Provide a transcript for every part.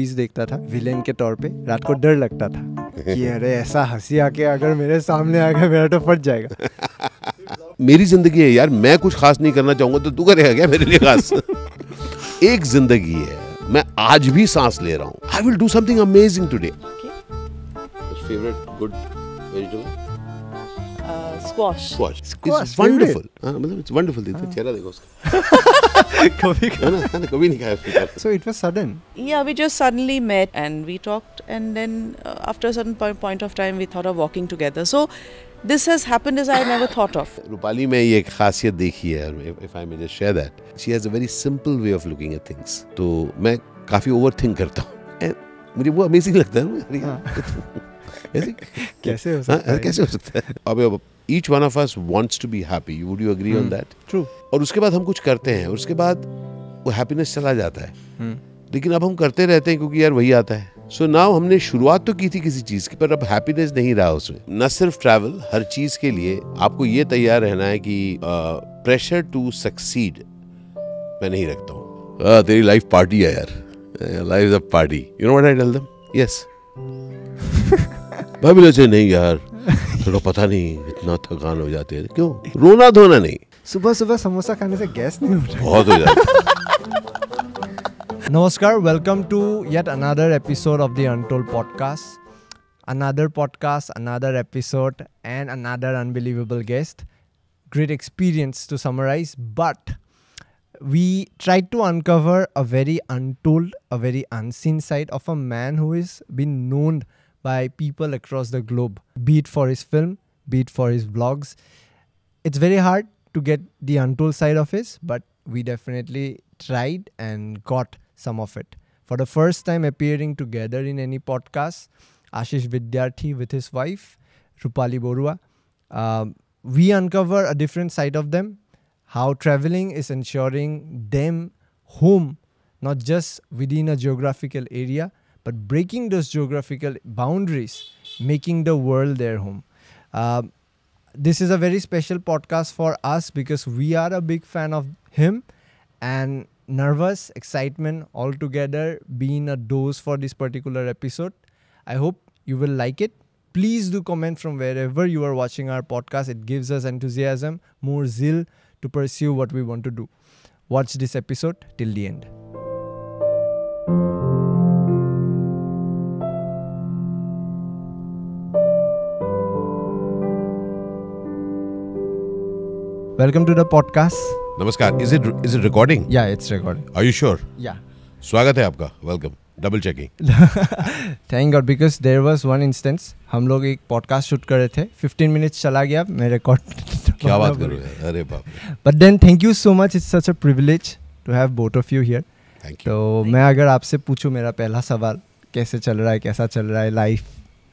Movies देखता था villain के तौर पे रात को डर लगता था कि अरे ऐसा हँसी आके अगर मेरे सामने आ गया मेरा तो फट जाएगा। मेरी ज़िंदगी है यार मैं कुछ खास नहीं करना चाहूँगा तो तू करेगा क्या मेरे लिए खास? एक ज़िंदगी है मैं आज भी सांस ले रहा हूँ। I will do something amazing today favourite good vegetable squash squash it's wonderful मतलब इट्स वंडरफुल देखो चेहरा देखो उसका। कभी है ना? मैंने कभी नहीं खाया उसके सो इट वाज सडन या we just suddenly met and we talked and then after a sudden point of time we thought of walking together so this has happened is I never thought of Rupali में ये खासियत देखी है if I may just share that she has a very simple way of looking at things तो मैं काफ़ी overthink करता हूँ मुझे वो अमेजिंग लगता है। कैसे हो सकता है? कैसे हो सकता है? अब each one of us wants to be happy would you agree on that true और उसके बाद हम कुछ करते हैं। और उसके बाद वो हैप्पीनेस चला जाता है। हम्म। लेकिन अब हम करते रहते हैं क्योंकि यार वही आता है। सो so नाउ हमने शुरुआत तो की थी किसी चीज़ की पर अब हैप्पीनेस नहीं रहा उसमें। न सिर्फ़ ट्रैवल हर चीज़ के लिए आपको ये तैयार रहना है कि प्रेशर टू सक्सीड मैं नहीं रखता हूँ। तेरी लाइफ पार्टी है यार। Life is a party you know what I tell them yes "अच्छा, नहीं यार थोड़ा पता नहीं इतना थकान हो जाते हैं तो क्यों? रोना धोना नहीं। सुबह सुबह समोसा खाने से गैस नहीं होता। बहुत हो जाता। नमस्कार welcome to yet another episode of the untold podcast another podcast another episode and another unbelievable guest great experience to summarise but We tried to uncover a very untold, a very unseen side of a man who has been known by people across the globe, be it for his film, be it for his vlogs. It's very hard to get the untold side of his, but we definitely tried and got some of it. For the first time appearing together in any podcast, Ashish Vidyarthi with his wife, Rupali Barua, um, we uncover a different side of them, how traveling is ensuring them home, not just within a geographical area, but breaking those geographical boundaries, making the world their home. Um, this is a very special podcast for us because we are a big fan of him and nervous excitement all together being a dose for this particular episode. I hope you will like it. Please do comment from wherever you are watching our podcast. It gives us enthusiasm more zeal to pursue what we want to do. Watch this episode till the end welcome to the podcast. नमस्कार। Is it is it recording yeah it's recording. Are you sure yeah. स्वागत है आपका। Welcome double checking thank God because there was one instance हम लोग एक podcast shoot कर रहे थे। 15 मिनट्स चला गया मैं रिकॉर्ड क्या बात कर रहे हो? अरे बाप but then thank you so much it's such a privilege to have both of you here thank you तो मैं अगर आपसे पूछूँ मेरा पहला सवाल कैसे चल रहा है कैसा चल रहा है life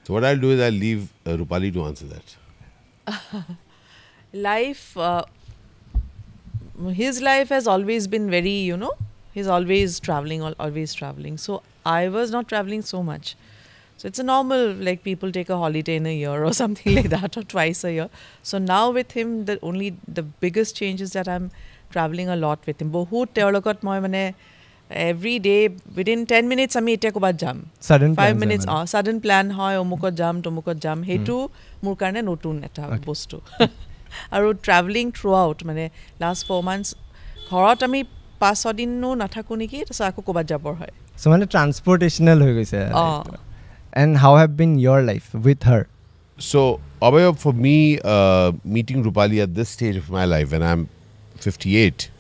so what I do is I leave Rupali to answer that Life, uh, his life has always been very, you know, he's always traveling, al- always traveling. So I was not traveling so much. So it's a normal, like people take a holiday in a year or something like that, or twice a year. So now with him, the only the biggest change is that I'm traveling a lot with him. বহুত তেওঁৰ লগত মই মানে every day within 10 minutes আমি এতিয়া ক'ৰবাত যাম Sudden five plans minutes হয় অঁ ছাডেন প্লেন হয় অমুকত যাম তমুকত যাম সেইটো মোৰ কাৰণে নতুন এটা বস্তু আৰু ট্ৰেভেলিং থ্ৰু আউট মানে লাষ্ট ফ'ৰ মান্থছ ঘৰত আমি পাঁচ ছদিনো নাথাকোঁ নেকি তাৰপিছত আকৌ ক'ৰবাত যাবৰ হয় চ' মানে ট্ৰান্সপৰ্টেশ্যনেল হৈ গৈছে অঁ and how have been your life with her So, Abhay, for me, uh, meeting Rupali at this stage of my life, when I'm 58,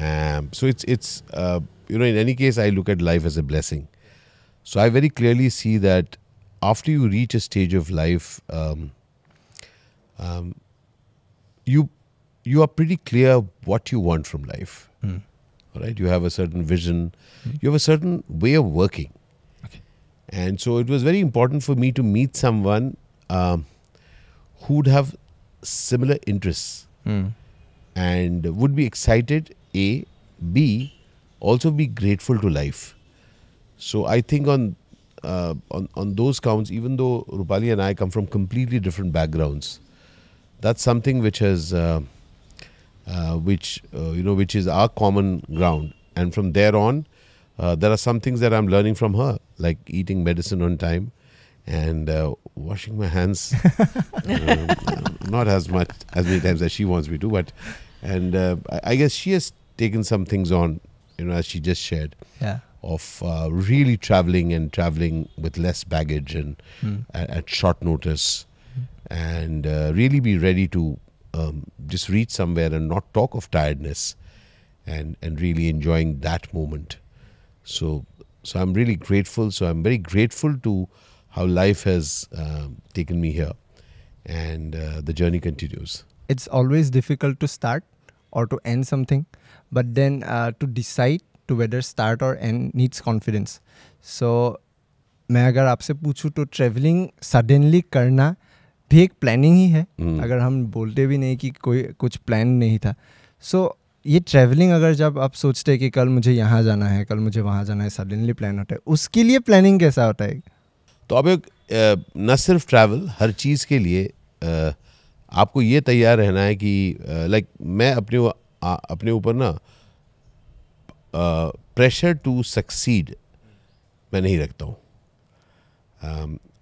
um, so it's it's uh, you know in any case I look at life as a blessing. So I very clearly see that after you reach a stage of life, um, um, you you are pretty clear what you want from life. All right, you have a certain vision, you have a certain way of working. And so it was very important for me to meet someone um, who would have similar interests and would be excited, A, B, also be grateful to life. So I think on uh, on on those counts, even though Rupali and I come from completely different backgrounds, that's something which has uh, uh, which uh, you know which is our common ground, and from there on, uh, there are some things that I'm learning from her, like eating medicine on time and uh, washing my hands. uh, not as much as many times as she wants me to, but and uh, I, guess she has taken some things on, you know, as she just shared Yeah. of uh, really traveling and traveling with less baggage and Hmm. at, at short notice, and uh, really be ready to um, just reach somewhere and not talk of tiredness, and and really enjoying that moment. So so I'm really grateful. So I'm very grateful to how life has um, taken me here, and uh, the journey continues. It's always difficult to start or to end something, but then uh, to decide to whether start or end needs confidence. So मैं अगर आपसे पूछूं तो travelling suddenly करना भी एक planning ही है। Hmm. अगर हम बोलते भी नहीं कि कोई कुछ प्लान नहीं था। सो so, ये ट्रैवलिंग अगर जब आप सोचते हैं कि कल मुझे यहाँ जाना है कल मुझे वहाँ जाना है सडनली प्लान होता है उसके लिए प्लानिंग कैसा होता है? तो अब एक न सिर्फ़ ट्रैवल हर चीज़ के लिए आपको ये तैयार रहना है कि लाइक मैं अपने आ- अपने ऊपर ना प्रेशर टू सक्सीड मैं नहीं रखता हूँ।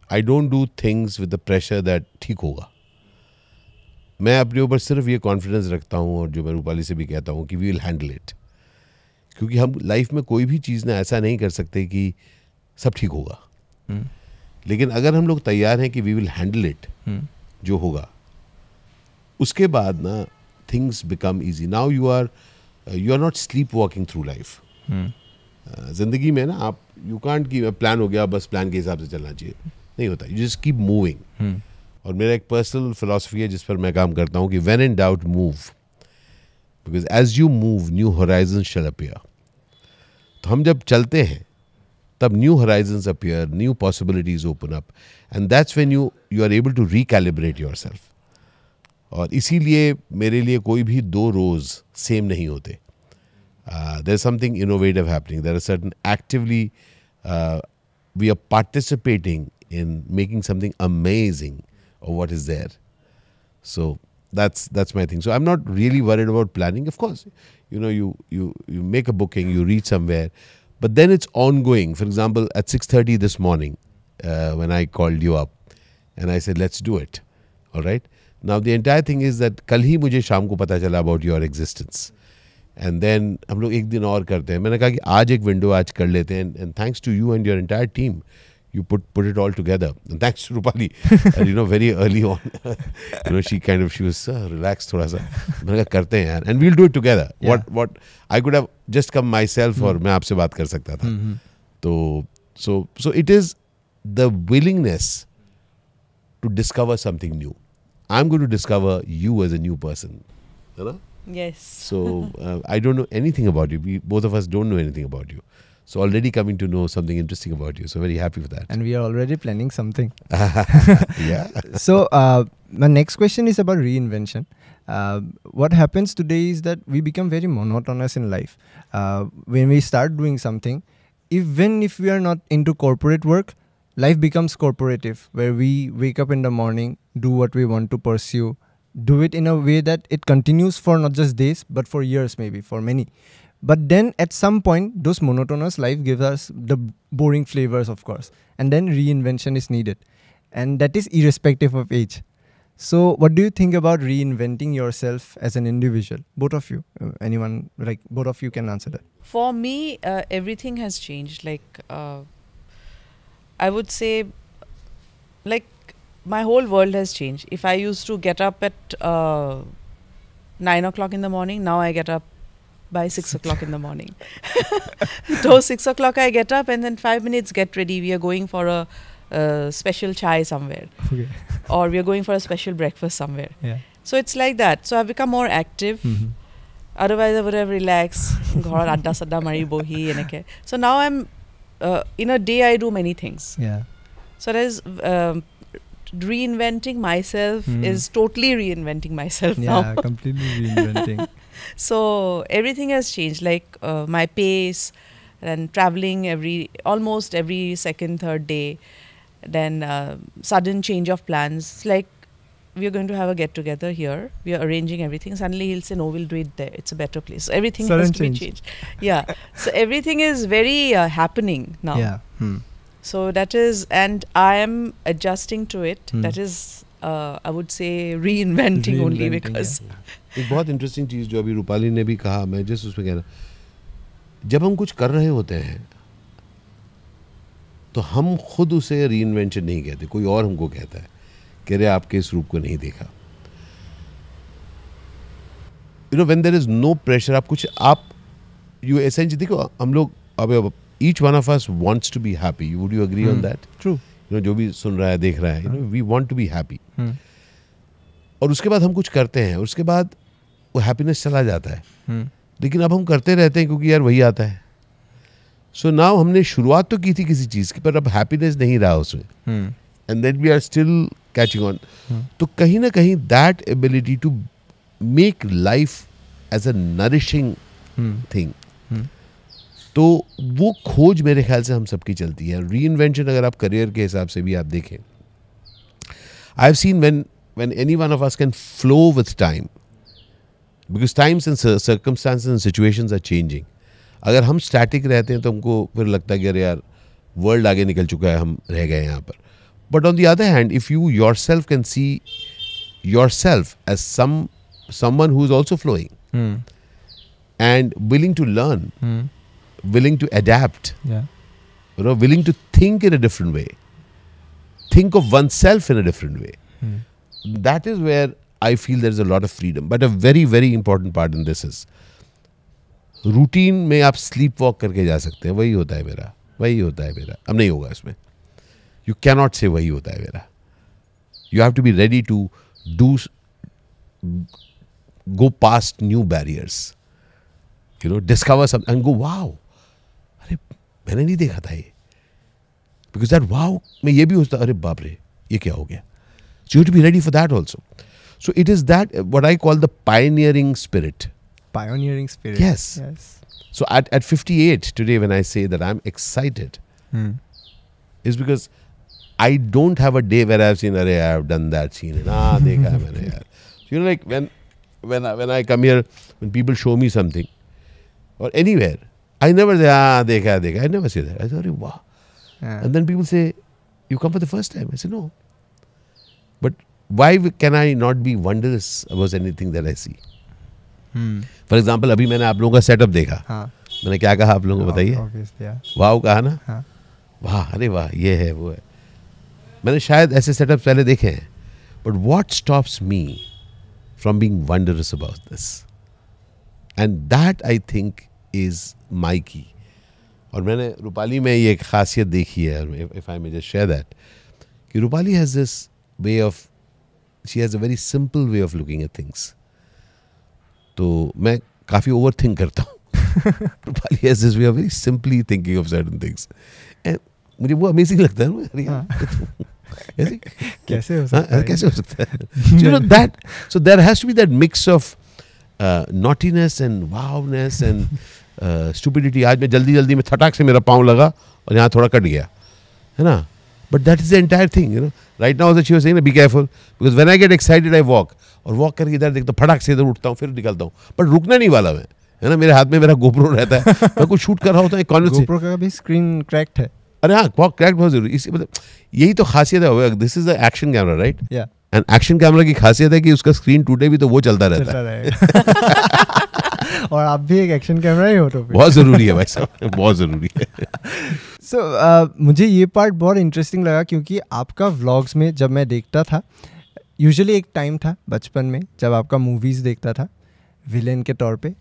I don't do things with the pressure that ठीक होगा। मैं अपने ऊपर सिर्फ़ ये कॉन्फिडेंस रखता हूँ और जो मैं रूपाली से भी कहता हूँ कि वी विल हैंडल इट क्योंकि हम लाइफ में कोई भी चीज़ ना ऐसा नहीं कर सकते कि सब ठीक होगा। लेकिन अगर हम लोग तैयार हैं कि वी विल हैंडल इट जो होगा उसके बाद ना things become easy now you are you are not sleep walking through life ज़िंदगी में ना आप यू कांट की प्लान हो गया बस प्लान के हिसाब से चलना चाहिए। नहीं होता। यू जस्ट कीप मूविंग और मेरा एक पर्सनल फिलोसफी है जिस पर मैं काम करता हूँ कि when in doubt move because as you move new horizon shall appear तो हम जब चलते हैं तब new horizons appear new possibilities open up. And that's you you you are able to recalibrate yourself. और इसीलिए मेरे लिए कोई भी दो रोज सेम नहीं होते। There something innovative happening there are certain actively we are participating in making something amazing और what is there so that's that's my thing so i'm not really worried about planning of course you know you you you make a booking you reach somewhere but then it's ongoing for example at 6:30 this morning uh, when i called you up and i said let's do it all right now the entire thing is that कल ही मुझे शाम को पता चला about your existence and then हम लोग एक दिन और करते हैं मैंने कहा कि आज एक विंडो आज कर लेते हैं and thanks to you and your entire team you put put it all together and thanks to Rupali uh, you know very early on you know she kind of she was uh, relaxed थोड़ा सा मैंने कहा करते हैं यार and we'll do it together Yeah. what what I could have just come myself और मैं आपसे बात कर सकता था तो so so it is the willingness to discover something new I'm going to discover you as a new person है ना Yes. so uh, I don't know anything about you. We both of us don't know anything about you. So already coming to know something interesting about you. So very happy for that. and we are already planning something yeah. so uh, my next question is about reinvention uh, what happens today is that we become very monotonous in life uh, when we start doing something even if we are not into corporate work life becomes corporative where we wake up in the morning do what we want to pursue do it in a way that it continues for not just days but for years maybe for many but then at some point those monotonous life gives us the boring flavors of course and then reinvention is needed and that is irrespective of age. So, what do you think about reinventing yourself as an individual? Both of you, uh, anyone like both of you can answer that. For me, uh, everything has changed. Like, uh, I would say, like, my whole world has changed. If I used to get up at uh, nine o'clock in the morning, now I get up by six o'clock in the morning. so six o'clock I get up, and then five minutes get ready. We are going for a, uh special chai somewhere, Okay. or we are going for a special breakfast somewhere. Yeah. So it's like that. So I've become more active. Mhm. Otherwise, I would have relaxed. ঘৰত আড্ডা চাড্ডা মাৰি বহি এনেকে. So now I'm uh, in a day I do many things. Yeah. So that is um, reinventing myself Hmm. is totally reinventing myself Yeah. now. completely reinventing. So everything has changed, like uh, my pace and traveling every almost every second third day. Then uh, sudden change of plans. Like we are going to have a get together here. We are arranging everything. Suddenly he'll say, no, we'll do it there. It's a better place. So everything Sudden has to change. be changed. Yeah. so everything is very uh, happening now. Yeah. Hmm. So that is, and I am adjusting to it. Hmm. That is, uh, I would say, reinventing, only Reinventing, because. एक बहुत interesting चीज़ जो अभी रूपाली ने भी कहा मैं just उसमें कहना जब हम कुछ कर रहे होते हैं तो हम खुद उसे री नहीं कहते कोई और हमको कहता है कि अरे आपके इस रूप को नहीं देखा you know when there is no pressure आप कुछ आप यू एसेंशियली देखो हम लोग अब each one of us wants to be happy would you agree on. That True. You know जो भी सुन रहा है देख रहा है you know we want to be happy. और उसके बाद हम कुछ करते हैं उसके बाद वो हैप्पीनेस चला जाता है Hmm. लेकिन अब हम करते रहते हैं क्योंकि यार वही आता है सो so नाउ हमने शुरुआत तो की थी किसी चीज़ की पर अब हैप्पीनेस नहीं रहा उसमें. And that we are still catching on. तो कहीं ना कहीं that ability to make life as a nourishing. Thing. तो वो खोज मेरे ख्याल से हम सबकी चलती है री इन्वेंशन अगर आप करियर के हिसाब से भी आप देखें I have seen when when any one of us can flow with time because times and circumstances and situations are changing अगर हम स्टैटिक रहते हैं तो हमको फिर लगता है कि अरे यार वर्ल्ड आगे निकल चुका है हम रह गए यहाँ पर but on the other hand if you your self can see your self as some someone who is also flowing Hmm. And willing to learn Hmm. willing to adapt, Yeah. you know, willing to think in a different way, think of oneself in a different way. Hmm. That is where I feel there is a lot of freedom. But a very, very important part in this is routine में आप sleep walk करके जा सकते हैं। वही होता है मेरा। वही होता है मेरा। अब नहीं होगा इसमें यू कैनॉट से वही होता है मेरा। You have to be ready to do go past new barriers. You know discover something and go wow. अरे मैंने नहीं देखा था ये। बिकॉज़ दैट वाओ में ये भी होता अरे बाप रे ये क्या हो गया? So you to be ready for that also So it is that uh, what I call the pioneering spirit. Pioneering spirit. Yes. Yes. So at, at 58 today, when I say that I'm excited, hmm. is because I don't have a day where I've seen, I've done that scene. And, ah, dekha maine, yaar. So, you know, like when, when, I, when I come here, when people show me something or anywhere, I never say, ah, dekha, dekha. I never say that. I say, wow. Yeah. And then people say, you come for the first time. I say, no. But why w- can I not be wondrous about anything that I see? Hmm. For example अभी मैंने आप लोगों का setup देखा हाँ. मैंने क्या कहा आप लोगों को बताइए. वाह कहा ना हाँ. वाह अरे वाह ये है वो है मैंने शायद ऐसे सेटअप पहले देखे हैं but what stops me from being wondrous about this and that I think is my key और मैंने रूपाली में ये एक खासियत देखी है if I may just share that कि Rupali has this way of she has a very simple way of looking at things तो मैं काफ़ी ओवर थिंक करता हूँ। Has way of very simply thinking of certain things and मुझे वो amazing लगता है अरे कैसे हो सकता है? कैसे हो सकता है? You know that so there has to be that mix of uh, naughtiness and wowness and uh, आज मैं जल्दी जल्दी में थटाक से मेरा पाँव लगा और यहाँ थोड़ा कट गया है ना? But that is the entire thing you know right now she was saying be careful because when I get excited I walk और वॉक करके इधर देखता फटाक से इधर उठता हूँ फिर निकलता हूँ। बट रुकने नहीं वाला मैं है ना? मेरे हाथ में मेरा गोप्रो रहता है। मैं कुछ शूट कर रहा होता है GoPro का भी स्क्रीन क्रैक्ड है। अरे हाँ बहुत क्रैक बहुत ज़रूरी। इसी मतलब यही तो खासियत है this is the action camera right and action camera की खासियत है कि उसका स्क्रीन टूटे भी तो वो चलता रहता है। और आप भी एक एक्शन कैमरा ही हो तो बहुत ज़रूरी है भाई साहब बहुत ज़रूरी है। सो so, uh, मुझे ये पार्ट बहुत इंटरेस्टिंग लगा क्योंकि आपका व्लॉग्स में जब मैं देखता था यूजुअली एक टाइम था बचपन में जब आपका मूवीज़ देखता था विलेन के तौर पे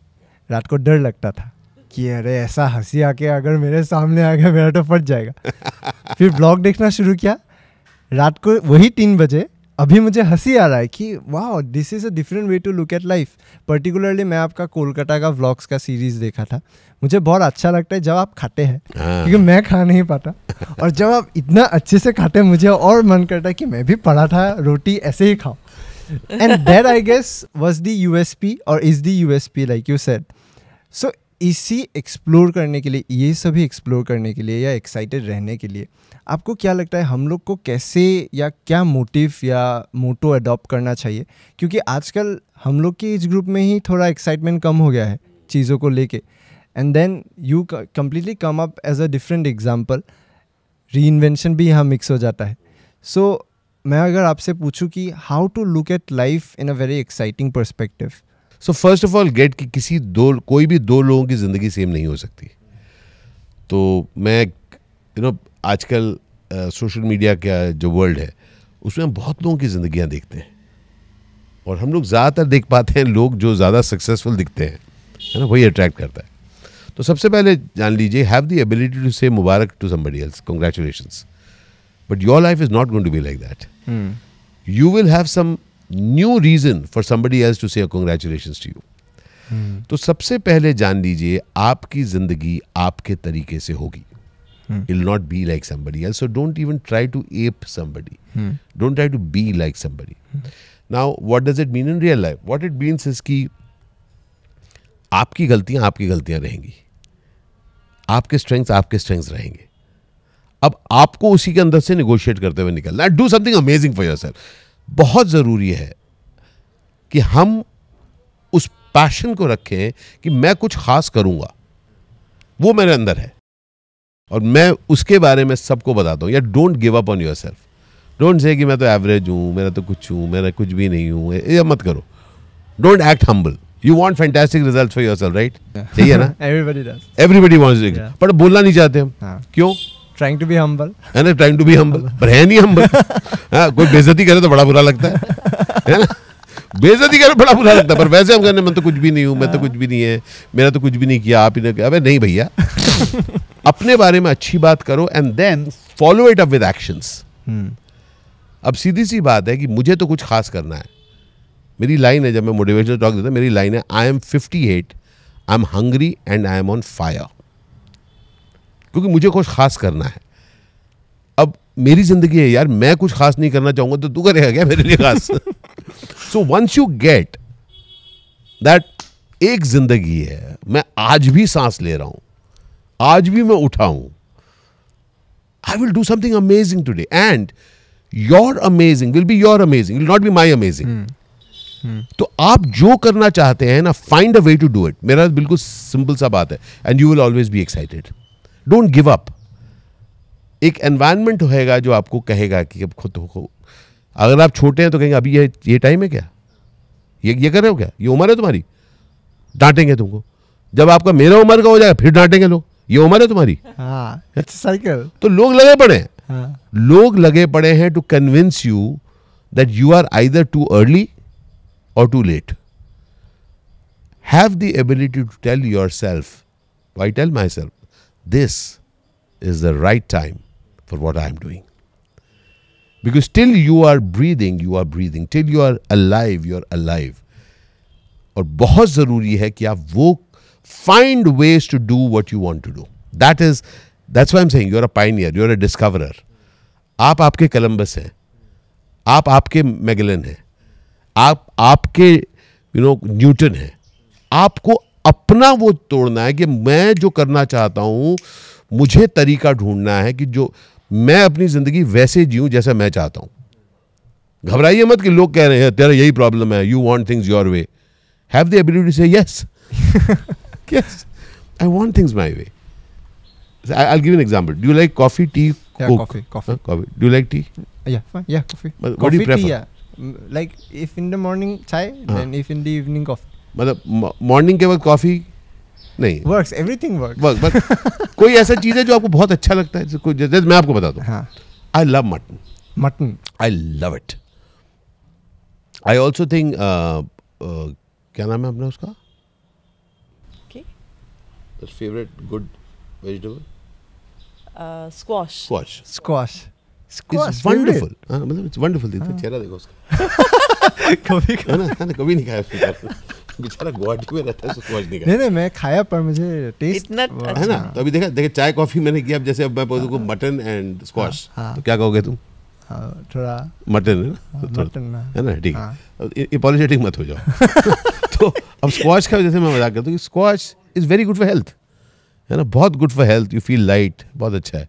रात को डर लगता था कि अरे ऐसा हँसी आके अगर मेरे सामने आ गया मेरा तो फट जाएगा। फिर ब्लॉग देखना शुरू किया रात को वही तीन बजे अभी मुझे हँसी आ रहा है कि वाह this is a different way to look at life particularly मैं आपका कोलकाता का व्लॉग्स का सीरीज़ देखा था। मुझे बहुत अच्छा लगता है जब आप खाते हैं। हाँ। क्योंकि मैं खा नहीं पाता। और जब आप इतना अच्छे से खाते हैं मुझे और मन करता है कि मैं भी पराठा रोटी ऐसे ही खाऊँ। And that I guess was the USP और is the USP like you said so इसी एक्सप्लोर करने के लिए ये सभी एक्सप्लोर करने के लिए या एक्साइटेड रहने के लिए आपको क्या लगता है हम लोग को कैसे या क्या मोटिव या मोटो अडॉप्ट करना चाहिए? क्योंकि आजकल हम लोग के एज ग्रुप में ही थोड़ा एक्साइटमेंट कम हो गया है चीज़ों को लेके। And then you completely come up as a different example reinvention भी यहाँ मिक्स हो जाता है। सो so, मैं अगर आपसे पूछूँ कि how to look at life in a very exciting perspective so first of all get कि किसी दो कोई भी दो लोगों की ज़िंदगी सेम नहीं हो सकती। तो मैं यू नो आजकल सोशल मीडिया का जो वर्ल्ड है उसमें हम बहुत लोगों की ज़िंदगियाँ देखते हैं। और हम लोग ज़्यादातर देख पाते हैं लोग जो ज़्यादा सक्सेसफुल दिखते हैं है ना? वही अट्रैक्ट करता है। तो सबसे पहले जान लीजिए have the ability to say Mubarak to somebody else congratulations but your life is not going to be like that you will have some new reason for somebody else to say a to you तो सबसे पहले जान लीजिए आपकी ज़िंदगी आपके तरीके से होगी। hmm. You'll not be like somebody else. So don't even try to ape somebody. hmm. Don't try to be like somebody. hmm. Now, what does it mean in real life? What it means is ki आपकी गलतियाँ आपकी गलतियाँ रहेंगी आपके strengths आपके strengths रहेंगे अब आपको उसी के अंदर से निगोशिएट करते हुए निकलना do something amazing for yourself बहुत ज़रूरी है कि हम उस पैशन को रखें कि मैं कुछ खास करूँगा वो मेरे अंदर है और मैं उसके बारे में सबको बताता हूँ। या don't give up on yourself don't say कि मैं तो एवरेज हूँ मेरा तो कुछ हूँ मेरा कुछ भी नहीं हूँ। ये मत करो। Don't act humble you want fantastic result for yourself right चाहिए ना? एवरीबॉडी वांट्स पर बोलना नहीं चाहते हम। हाँ. क्यों? ट्राइंग टू बी हम्बल है ना? ट्राइंग टू बी हम्बल पर है नहीं हम्बल हाँ कोई बेइज्जती करे तो बड़ा बुरा लगता है। है ना? बेइज्जती करे बड़ा बुरा लगता है। पर वैसे हम कहने मैं तो कुछ भी नहीं हूँ मैं तो कुछ भी नहीं है मेरा तो कुछ भी नहीं किया आप ही ने किया। अबे नहीं भैया। अपने बारे में अच्छी बात करो and then follow it up with actions अब सीधी सी बात है कि मुझे तो कुछ खास करना है। मेरी लाइन है जब मैं मोटिवेशनल टॉक देता मेरी लाइन है I am fifty eight I am hungry and I am on fire क्योंकि मुझे कुछ खास करना है। अब मेरी ज़िंदगी है यार मैं कुछ खास नहीं करना चाहूँगा तो तू करेगा क्या मेरे लिए खास? So once you get that एक ज़िंदगी है मैं आज भी सांस ले रहा हूँ। आज भी मैं उठा हूँ। I will do something amazing today and your amazing will be your amazing will not be my amazing तो आप जो करना चाहते हैं ना find a way to do it मेरा बिल्कुल सिंपल सा बात है and you will always be excited don't give up एक एनवायरनमेंट होएगा जो आपको कहेगा कि अब खुद हो अगर आप छोटे हैं तो कहेंगे अभी ये ये टाइम है क्या? ये ये कर रहे हो क्या? ये उम्र है तुम्हारी? डांटेंगे तुमको। जब आपका मेरा उम्र का हो जाएगा फिर डांटेंगे लोग। ये उम्र है तुम्हारी? साइकिल तो लोग लगे पड़े हैं। लोग लगे पड़े हैं to convince you that you are either too early और too late have the ability to tell yourself I tell myself this is the right time for what I am doing because till you are breathing you are breathing till you are alive you are alive और बहुत ज़रूरी है कि आप वो find ways to do what you want to do. That is, that's why I'm saying you're a pioneer, you're a discoverer. आप आपके Columbus हैं. आप आपके मैगलन हैं. आप आपके यू नो न्यूटन हैं. आपको अपना वो तोड़ना है कि मैं जो करना चाहता हूँ मुझे तरीका ढूंढना है कि जो मैं अपनी ज़िंदगी वैसे जीऊं जैसा मैं चाहता हूँ। घबराइए मत कि लोग कह रहे हैं तेरा यही प्रॉब्लम है you want things your way have the ability say yes yes I want things my way I'll give you an example. Do you like coffee, tea, yeah, Coke? coffee, coffee. Huh? coffee. Do you like tea? Yeah, fine. Yeah, coffee. But coffee, what do you prefer? Tea, yeah. Mm, Like if in the morning chai, then if in the evening coffee. मतलब morning के वक्त coffee नहीं Works. Everything works. बस बस कोई ऐसा चीज़ है जो आपको बहुत अच्छा लगता है जैसे जैसे मैं आपको हूँ हाँ. I love mutton Mutton. I love it I also think क्या नाम है अपना उसका. Favourite good vegetable Uh, squash. Squash Squash. Squash. It's wonderful मतलब इट्स वंडरफुल देखो चेहरा देखो उसका कभी है ना है ना कभी नहीं खाया उसने बेचारा गुवाहाटी में रहता है स्क्वाश नहीं नहीं खाया। नहीं मैं खाया पर मुझे टेस्ट इतना है ना तो अभी देखा देखा चाय कॉफ़ी मैंने किया अब जैसे अब मैं बोलूँ मटन एंड स्क्वाश हाँ। तो क्या कहोगे तुम? थोड़ा मटन है ना? हाँ, तो मटन, हाँ। ना? ठीक है। हाँ। मत हो जाओ। तो अब स्क्वाश का जैसे मैं मज़ाक करता हूँ कि squash is very good for health है ना? बहुत good for health you feel light बहुत अच्छा है।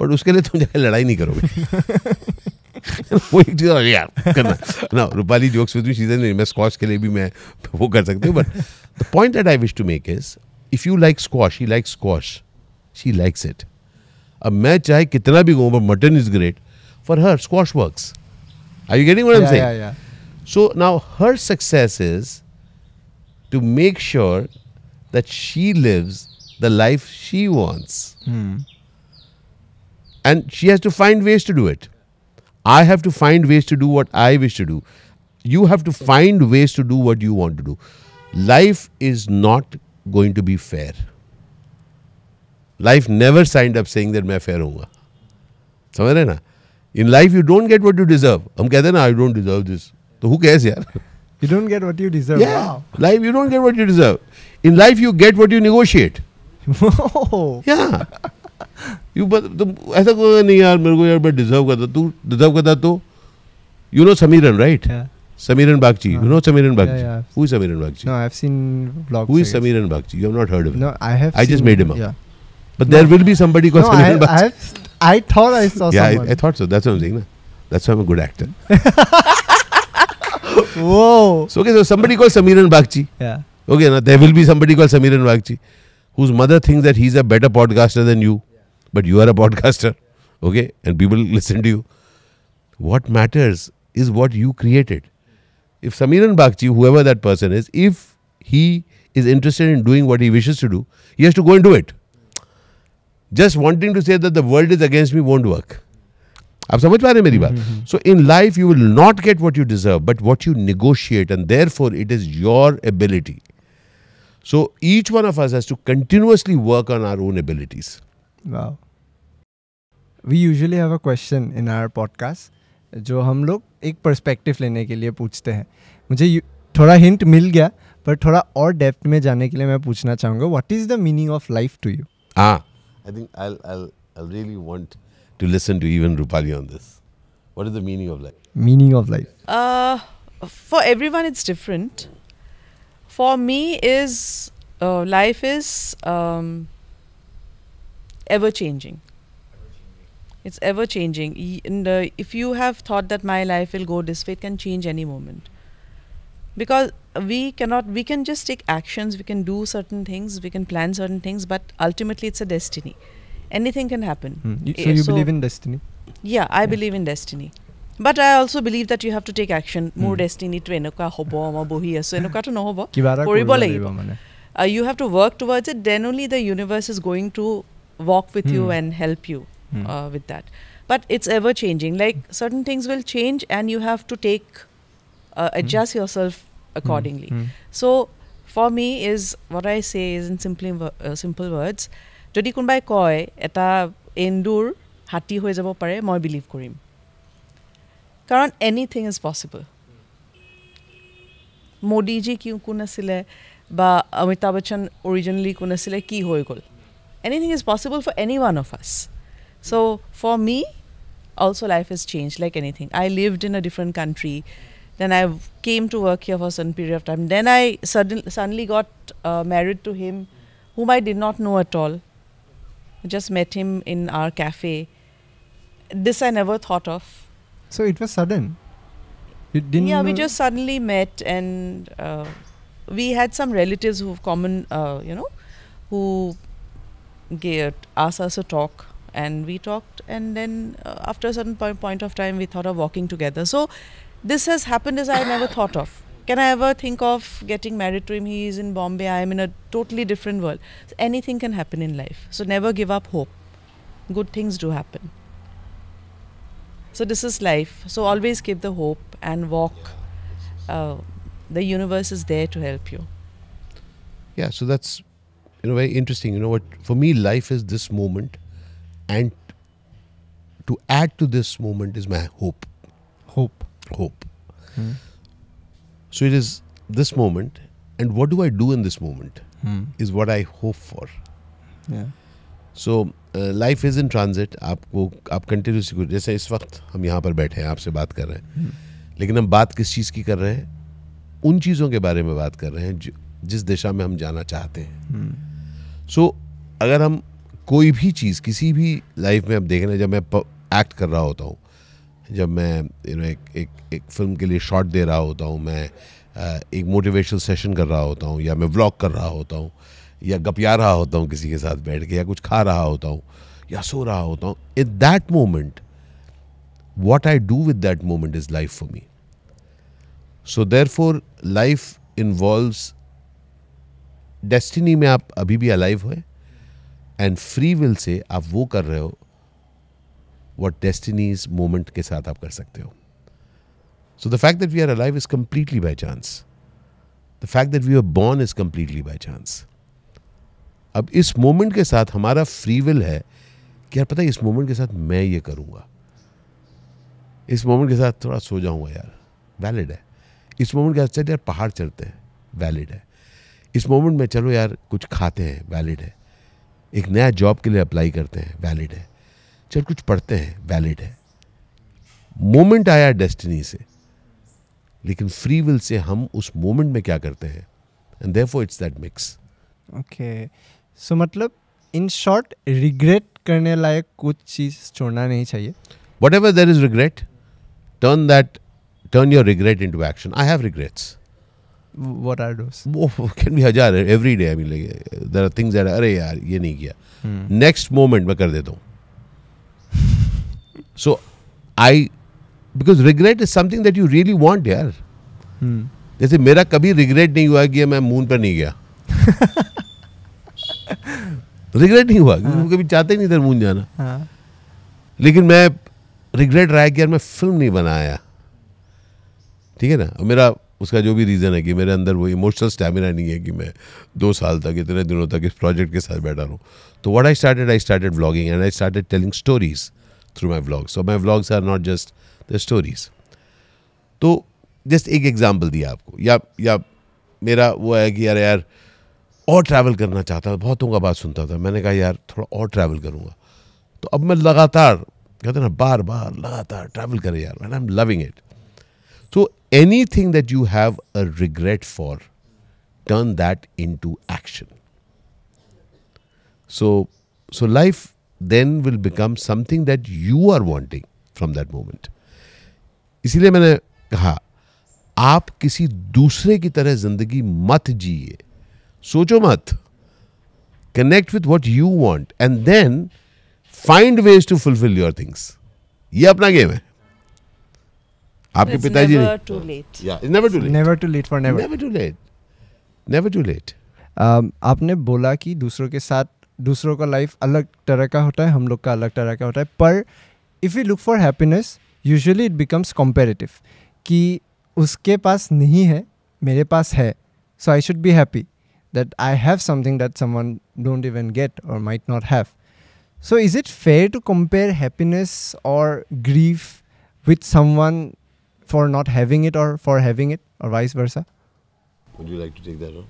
बट उसके लिए तुम जाके लड़ाई नहीं करोगे। वो एक चीज़ और यार करना। ना रूपाली जोक्स विद चीज़ें नहीं मैं स्क्वाश के लिए भी मैं वो कर सकती हूँ but the point that I wish to make is if you like squash he like squash she likes it अब मैं चाहे कितना भी कहूँ but mutton is great for her squash works are you getting what I am yeah, saying yeah, yeah. So now her success is to make sure that she lives the life she wants. Hmm. And she has to find ways to do it. I have to find ways to do what I wish to do. You have to find ways to do what you want to do. Life is not going to be fair. Life never signed up saying that मैं fair हूँगा समझ रहे ना इन life you don't get what you deserve हम कहते हैं ना I don't deserve this तो who कैस यार You don't get what you deserve. Yeah. Life, you don't get what you deserve. In life, you get what you negotiate. Wow. Yeah. you but तुम ऐसा कोई नहीं यार मेरे को यार मैं डिजर्व करता तू डिजर्व करता तो you know Samiran right yeah. Samiran Bagchi you know Samiran Bagchi yeah. Who is Samiran Bagchi No, I've seen vlogs. Who I is guess. Samiran Bagchi you have not heard of No, I have. I just seen- made him up. Yeah. But there will be somebody called No, I, Samiran I Bagchi have. I thought I saw someone. Yeah, I, someone. I thought so. That's what I'm saying. Na? That's why I'm a good actor. Whoa. So okay, so somebody called Samiran Bagchi. Yeah. Okay, now there will be somebody called Samiran Bagchi whose mother thinks that he's a better podcaster than you, but you are a podcaster. Okay, and people listen to you. What matters is what you created. If Samiran Bagchi, whoever that person is, if he is interested in doing what he wishes to do, he has to go and do it. Just wanting to say world is against me vote work आप समझ पा रहे हैं मेरी बात? So in life you will not get what you deserve but what you negotiate and therefore it is your ability so each one of us has to continuously work on our own abilities we usually have a question in our podcast जो हम लोग एक perspective लेने के लिए पूछते हैं। मुझे थोड़ा हिंट मिल गया पर थोड़ा और डेप्थ में जाने के लिए मैं पूछना चाहूँगा what is the meaning of life to you हाँ। I think I'll, I'll, I'll really want to listen to even Rupali on this. What is the meaning of life? Meaning of life? Uh, for everyone, it's different. For me, is uh, life is um, ever changing. It's ever changing. And, uh, if you have thought that my life will go this way, it can change any moment. Because we cannot, we can just take actions, we can do certain things, we can plan certain things, but ultimately it's a destiny. Anything can happen. so Eh, you so- believe in destiny Yeah, I Yeah. believe in destiny. But I also believe that you have to take action. মোৰ Hmm. ডেষ্টিনিটো এনেকুৱা হ'ব মই বহি আছোঁ এনেকুৱাটো নহ'ব কিবা এটা কৰিব কৰিব লাগিব। লাগিব মানে uh, you have to work towards it then only the universe is going to walk with you Hmm. and help you Hmm. uh, with that but it's ever changing like certain things will change and you have to take uh, adjust yourself accordingly Hmm. so for me is what i say is in simply wo- uh, simple words যদি কোনোবাই কয় এটা এন্দুৰ হাতী হৈ যাব পাৰে মই বিলিভ কৰিম কাৰণ এনিথিং ইজ পচিবল মোদীজী কি কোন আছিলে বা অমিতাভ বচ্চন অৰিজিনেলি কোন আছিলে কি হৈ গ'ল anything is possible for any one of us so' for me also' life is change like anything I lived in a different country then I came to work here for a certain period of time. Then I sudden, suddenly got uh, married to him, whom I did not know at all. I just met him in our cafe. This I never thought of. so it was sudden you didn't yeah, we just suddenly met, and uh, we had some relatives who common, uh, you know, who gave, asked us to talk, and we talked, and then uh, after a certain point, point of time, we thought of walking together. So this has happened as I never thought of. Can I ever think of getting married to him? He is in Bombay. I am in a totally different world. So anything can happen in life. So never give up hope. Good things do happen. So this is life. So always keep the hope and walk. Uh, the universe is there to help you. yeah so that's you know very interesting you know what for me life is this moment and to add to this moment is my hope hope hope. Hmm. so it is this moment and what do i do in this moment Hmm. is what i hope for. Yeah. So life is in transit आपको आप continuously जैसे इस वक्त हम यहाँ पर बैठे हैं आपसे बात कर रहे हैं। Hmm. लेकिन हम बात किस चीज़ की कर रहे हैं? उन चीज़ों के बारे में बात कर रहे हैं जो जिस दिशा में हम जाना चाहते हैं। सो अगर हम कोई भी चीज़ किसी भी लाइफ में हम देख रहे हैं जब मैं एक्ट कर रहा होता हूँ जब मैं यू नो एक एक एक फ़िल्म के लिए शॉट दे रहा होता हूँ मैं एक मोटिवेशनल सेशन कर रहा होता हूँ या मैं व्लॉग कर रहा होता हूँ या गपिया रहा होता हूँ किसी के साथ बैठ के या कुछ खा रहा होता हूँ या सो रहा होता हूँ in that moment what I do with that moment is life for me so there therefore, life involves destiny में आप अभी भी अलाइव हो एंड फ्री विल से आप वो कर रहे हो what destiny's moment के साथ आप कर सकते हो। So the fact that we are alive is completely by chance The fact that we were born is completely by chance. अब इस मोमेंट के साथ हमारा फ्री विल है कि यार पता है, इस मोमेंट के साथ मैं ये करूँगा। इस मोमेंट के साथ थोड़ा सो जाऊँगा यार। वैलिड है। इस मोमेंट के साथ चल यार, पहाड़ चढ़ते हैं। वैलिड है। इस मोमेंट में चलो यार, कुछ खाते हैं। वैलिड है। एक नया जॉब के लिए अप्लाई करते हैं। वैलिड है। चल कुछ पढ़ते हैं वैलिड है। मोमेंट आया डेस्टिनी से लेकिन फ्री विल से हम उस मोमेंट में क्या करते हैं? And therefore it's that mix okay so मतलब इन शॉर्ट रिग्रेट करने लायक कुछ चीज़ छोड़ना नहीं चाहिए। Whatever there is regret turn that turn your regret into action. I have regrets. What are those वो कैन बी हज़ार every day I mean like there are things that अरे यार ये नहीं किया। Hmm. नेक्स्ट मोमेंट में कर देता हूँ। So I because regret is something that you really want यार Hmm. जैसे मेरा कभी रिग्रेट नहीं हुआ कि मैं मून पर नहीं गया। रिग्रेट नहीं हुआ क्योंकि मैं कभी चाहते नहीं था मून जाना। हाँ। लेकिन मैं रिग्रेट रहा है कि यार मैं फ़िल्म नहीं बनाया। ठीक है ना? मेरा उसका जो भी रीज़न है कि मेरे अंदर वो इमोशनल स्टैमिना नहीं है कि मैं दो साल तक इतने दिनों तक इस प्रोजेक्ट के साथ बैठा रहूँ। तो what I started I started vlogging and I started telling stories through my vlogs so my vlogs are not just the stories तो जस्ट एक एग्ज़ाम्पल दिया आपको। या या मेरा वो है कि यार यार, और ट्रैवल करना चाहता था, बहुतों का बात सुनता था। मैंने कहा, यार, थोड़ा और ट्रैवल करूँगा। तो अब मैं लगातार, कहते ना बार बार लगातार ट्रैवल करें यार and I am loving it so anything that you have a regret for turn that into action so so life then will become something that you are wanting from that moment इसीलिए मैंने कहा आप किसी दूसरे की तरह ज़िंदगी मत जिए। सोचो मत। Connect with what you want and then find ways to fulfil your things ये अपना गेम है। आपके पिताजी never too late never too late for never never too late never too late Um, आपने बोला कि दूसरों के साथ दूसरों का लाइफ अलग तरह का होता है हम लोग का अलग तरह का होता है। पर if you look for happiness usually it becomes comparative कि उसके पास नहीं है मेरे पास है। So I should be happy that I have something that someone don't even get और might not have so is it fair to compare happiness और grief with someone for not having it और for having it और vice versa Would you like to take that on?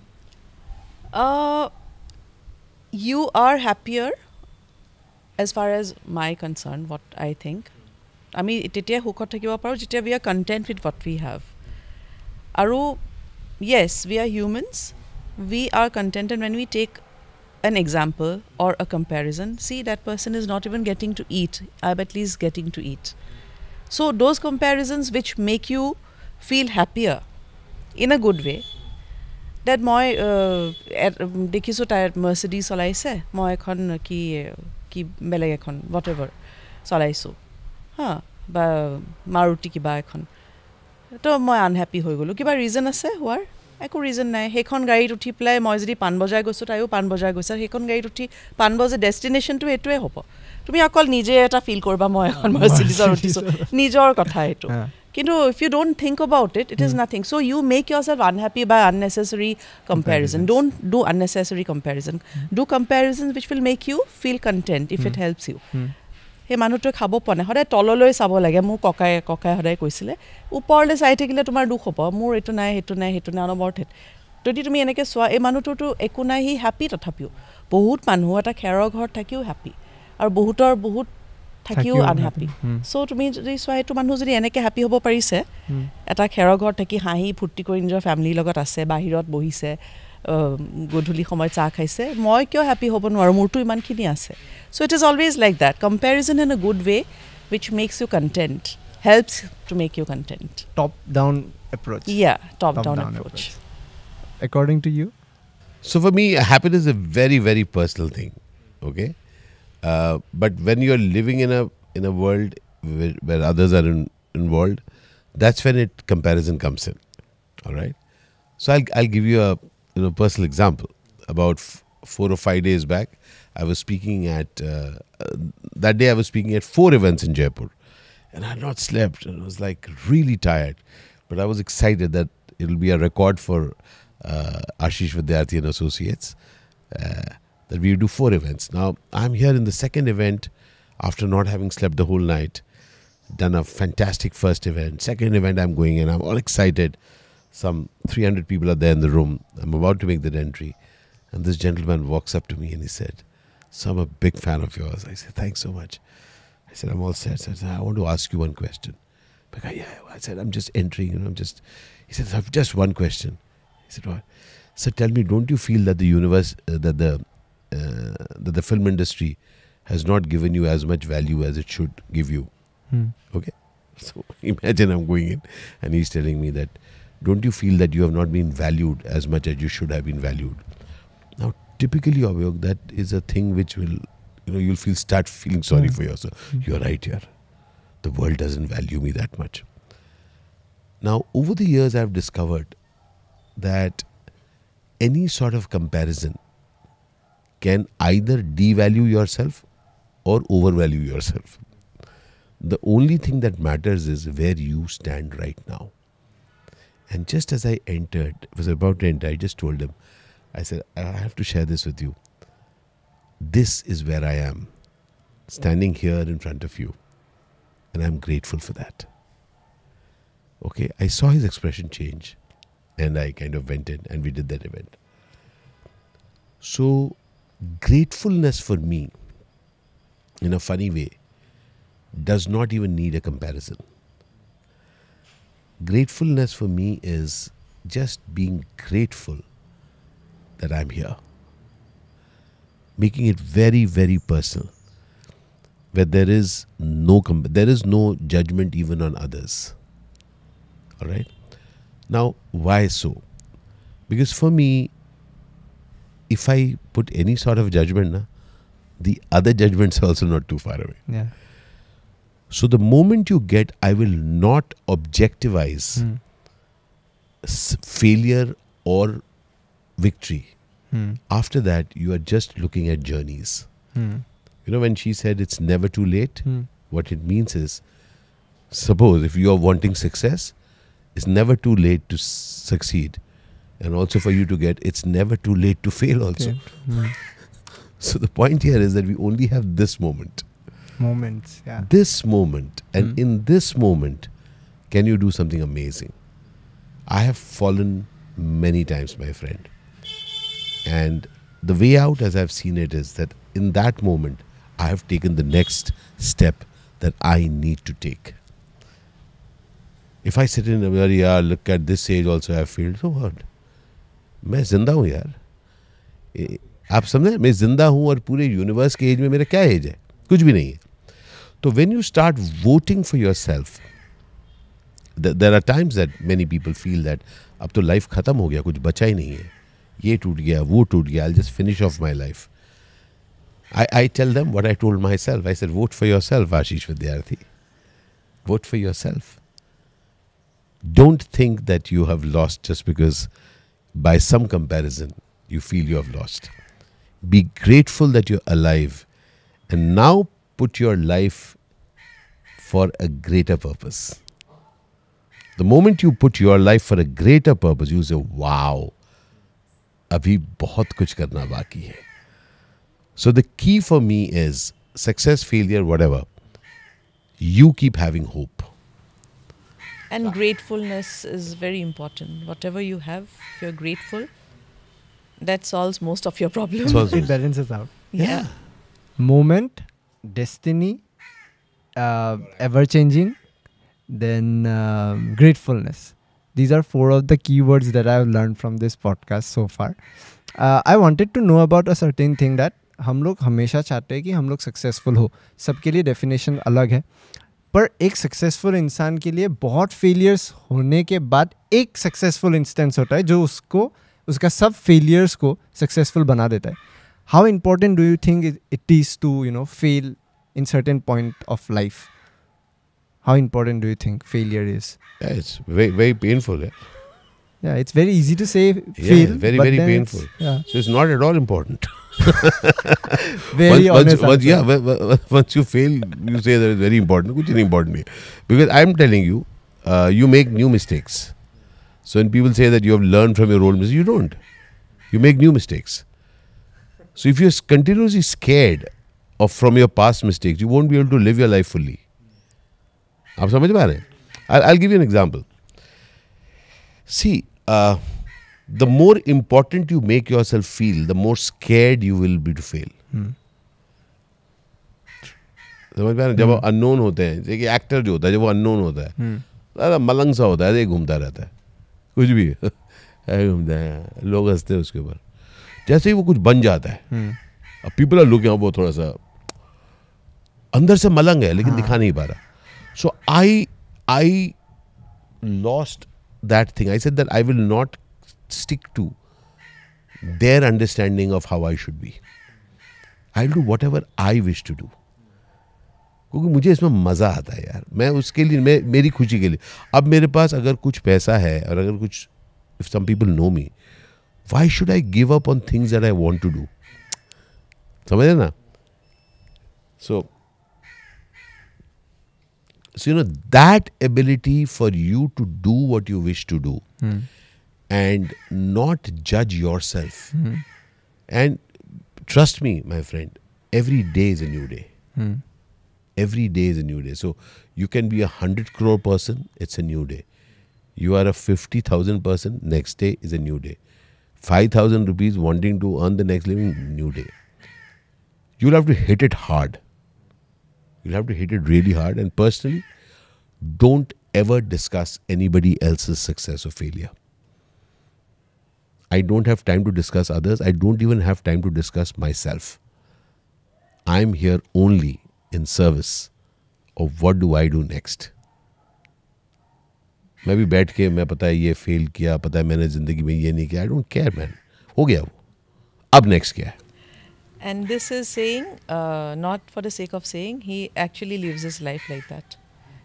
Uh, you are happier as far as my concern, what I think. আমি তেতিয়া সুখত থাকিব পাৰোঁ যেতিয়া we are content with what we have. আৰু yes, we are humans. We are contented when we take an example or a comparison. See, that person is not even getting to eat. I'm at least getting to eat. So, those comparisons which make you feel happier in a good way that মই দেখিছোঁ তাই Mercedes চলাইছে। মই এখন কি কি বেলেগ এখন হোৱাট এভাৰ চলাইছোঁ। হা বা মাৰুতি কিবা এখন। তো মই আনহেপী হৈ গ'লোঁ। কিবা ৰিজন আছে হোৱাৰ? একো ৰিজন নাই। সেইখন গাড়ীত উঠি পেলাই মই যদি পাণ বজাৰ গৈছোঁ তাইও পাণ বজাৰ গৈছে। সেইখন গাড়ীত উঠি পাণ বজাৰ ডেষ্টিনেশ্যনটো এইটোৱে হ'ব। তুমি অকল নিজে এটা ফিল কৰিবা মই এখন মাৰ্চিডিজত উঠিছোঁ। নিজৰ কথা এইটো। কিন্তু if you don't think about it it is nothing so' you make yourself unhappy by unnecessary comparison. Don't do unnecessary comparison do comparison which will make you feel content if it helps you সেই মানুহটোৱে খাব পোৱা নাই। সদায় তললৈ চাব লাগে। মোৰ ককাই ককাই সদায় কৈছিলে ওপৰলৈ চাই থাকিলে তোমাৰ দুখ হ'ব। মোৰ এইটো নাই সেইটো নাই সেইটো নাই অনবৰতে যদি তুমি এনেকৈ চোৱা এই মানুহটোতো একো নাই সি হেপী তথাপিও। বহুত মানুহ এটা খেৰৰ ঘৰত থাকিও হেপী আৰু বহুতৰ বহুত থাকিও থাকিও আনহেপী unhappy. Hmm. চ' তুমি যদি চোৱা সেইটো মানুহ যদি এনেকৈ হেপী হ'ব পাৰিছে এটা খেৰৰ ঘৰত থাকি হাঁহি ফূৰ্তি কৰি নিজৰ ফেমিলিৰ লগত আছে বাহিৰত বহিছে গধূলি সময়ত চাহ খাইছে মই কিয় হেপ্পী হ'ব নোৱাৰোঁ মোৰতো ইমানখিনি আছে so' it is always like that comparison in a good way which makes you content helps to make you content Top down approach. Yeah top Top down down approach According to you? So for me, happiness is a very, very personal thing. Uh, but when you're living in a in a world where, where others are in, involved, that's when it comparison comes in. All right. So I'll I'll give you a you know personal example. About four or five days back, I was speaking at uh, uh, that day. I was speaking at four events in Jaipur, and I had not slept. And I was like really tired, but I was excited that it'll be a record for uh, Ashish Vidyarthi and Associates uh, that we do four events. Now I'm here in the second event after not having slept the whole night. Done a fantastic first event. Second event, I'm going in. I'm all excited. Some 300 people are there in the room. I'm about to make that entry. And this gentleman walks up to me and he said, So I'm a big fan of yours. I said, Thanks so much. I said, I'm all set. I said, I want to ask you one question. I, yeah, I said, I'm just entering, know, I'm just. He said, I've just one question. He said, What? So tell me, don't you feel that the universe, uh, that the that the film industry has not given you as much value as it should give you? Hmm. Okay. So imagine I'm going in and he's telling me that don't you feel that you have not been valued as much as you should have been valued? Now, typically, Aboyob, that is a thing which will, you know, you'll feel start feeling sorry Hmm. for yourself. You're right here. The world doesn't value me that much. Now, over the years, I've discovered that any sort of comparison can either devalue yourself or overvalue yourself. The only thing that matters is where you stand right now. And just as I entered, was about to enter, I just told him, I said, I have to share this with you. This is where I am, standing here in front of you. And I'm grateful for that. Okay, I saw his expression change and I kind of went in and we did that event. So, gratefulness for me, in a funny way, does not even need a comparison. Gratefulness for me is just being grateful that I'm here. Making it very, very personal. Where there is no there is no judgment even on others. All right. Now, why so? Because for me, if I put any sort of judgment, na, the other judgments are also not too far away. Yeah. So the moment you get, I will not objectivize s- failure or victory. Hmm. After that, you are just looking at journeys. Hmm. You know, when she said it's never too late, Hmm. what it means is suppose if you are wanting success, it's never too late to s- succeed. And also for you to get, it's never too late to fail also. Okay. Hmm. So the point here is that we only have this moment. Moments. Yeah. This moment. And Mm. in this moment, can you do something amazing? I have fallen many times, my friend. And the way out, as I've seen it, is that in that moment, I have taken the next step that I need to take. If I sit in a very, yeah, look at this age also, I have failed. So what? मैं ज़िंदा हूँ यार ए- आप समझे मैं ज़िंदा हूँ और पूरे यूनिवर्स के एज में मेरा क्या एज है कुछ भी नहीं है तो when you start voting for yourself there are times that many people feel that अब तो लाइफ ख़त्म हो गया कुछ बचा ही नहीं है ये टूट गया वो टूट गया I just finish off my life I, I tell them what I told myself. I said, vote for yourself, Ashish Vidyarthi. Vote for yourself. Don't think that you have lost just because by some comparison, you feel you have lost. Be grateful that you're alive and now put your life for a greater purpose. The moment you put your life for a greater purpose, you say, wow, abhi bahut kuch karna baki hai. So the key for me is success, failure, whatever, you keep having hope. And gratefulness is very important. Whatever you have, if you're grateful, that solves most of your problems. Solves It balances out. yeah. Moment, destiny, uh, ever changing, then um, gratefulness. These are four of the keywords that I've learned from this podcast so far. Uh, I wanted to know about a certain thing that हम लोग हमेशा चाहते हैं कि हम लोग successful हो सबके लिए डेफिनेशन अलग है पर एक सक्सेसफुल इंसान के लिए बहुत फेलियर्स होने के बाद एक सक्सेसफुल इंस्टेंस होता है जो उसको उसका सब फेलियर्स को सक्सेसफुल बना देता है how important do you think it is to you know fail in certain point of life how important do you think failure is Yeah, very very painful. Yeah? Yeah, it's very easy to say Yeah, fail. very, but very then painful. it's- Yeah, So it's not at all important. very once, honest. once, once, answer. yeah, when- when- once you fail, you say that it's very important. Kuch nahi important nahi. Because I'm telling you, uh, you make new mistakes. So when people say that you have learned from your old mistakes, you don't. You make new mistakes. So if you're s- continuously scared of from your past mistakes, you won't be able to live your life fully. आप समझ पा रहे हैं I'll, I'll give you an example. See, Uh, the more important you make yourself feel, the more scared you will be to fail. Hmm. समझ पा रहे हैं? जब अननोन होते हैं जैसे एक्टर जो होता है जब वो अननोन होता है Hmm. ज़्यादा मलंग सा होता है घूमता रहता है कुछ भी घूमता है लोग हँसते हैं उसके ऊपर जैसे ही वो कुछ बन जाता है Hmm. अब पीपल आर लुकिंग वो थोड़ा सा अंदर से मलंग है लेकिन दिखा नहीं पा रहा so I I lost thing I said that I will not stick to their understanding of how I should be I do whatever I wish to do क्योंकि मुझे इसमें मज़ा आता है यार। मैं उसके लिए, मैं, मेरी खुशी के लिए। अब मेरे पास अगर कुछ पैसा है और अगर कुछ if some people know me why should I give up on things that I want to do समझ ना? So so you know that ability for you to do what you wish to do Hmm. and not judge yourself. And trust me my friend every day is a new day. Hmm. every day is a new day. So you can be a 100 crore person it's a new day. You are a 50000 person next day is a new day. 5000 rupees wanting to earn the next living new day. You'll have to hit it hard you'll have to hit it really hard and personally don't ever discuss anybody else's success or failure i don't have time to discuss others i don't even have time to discuss myself i'm here only in service of what do i do next मैं भी बैठ के मैं पता है ये fail किया पता है मैंने ज़िंदगी में ये नहीं किया आई डोंट केयर मैन हो गया वो अब नेक्स्ट क्या है And this is saying, uh, not for the sake of saying, he actually lives his life like that.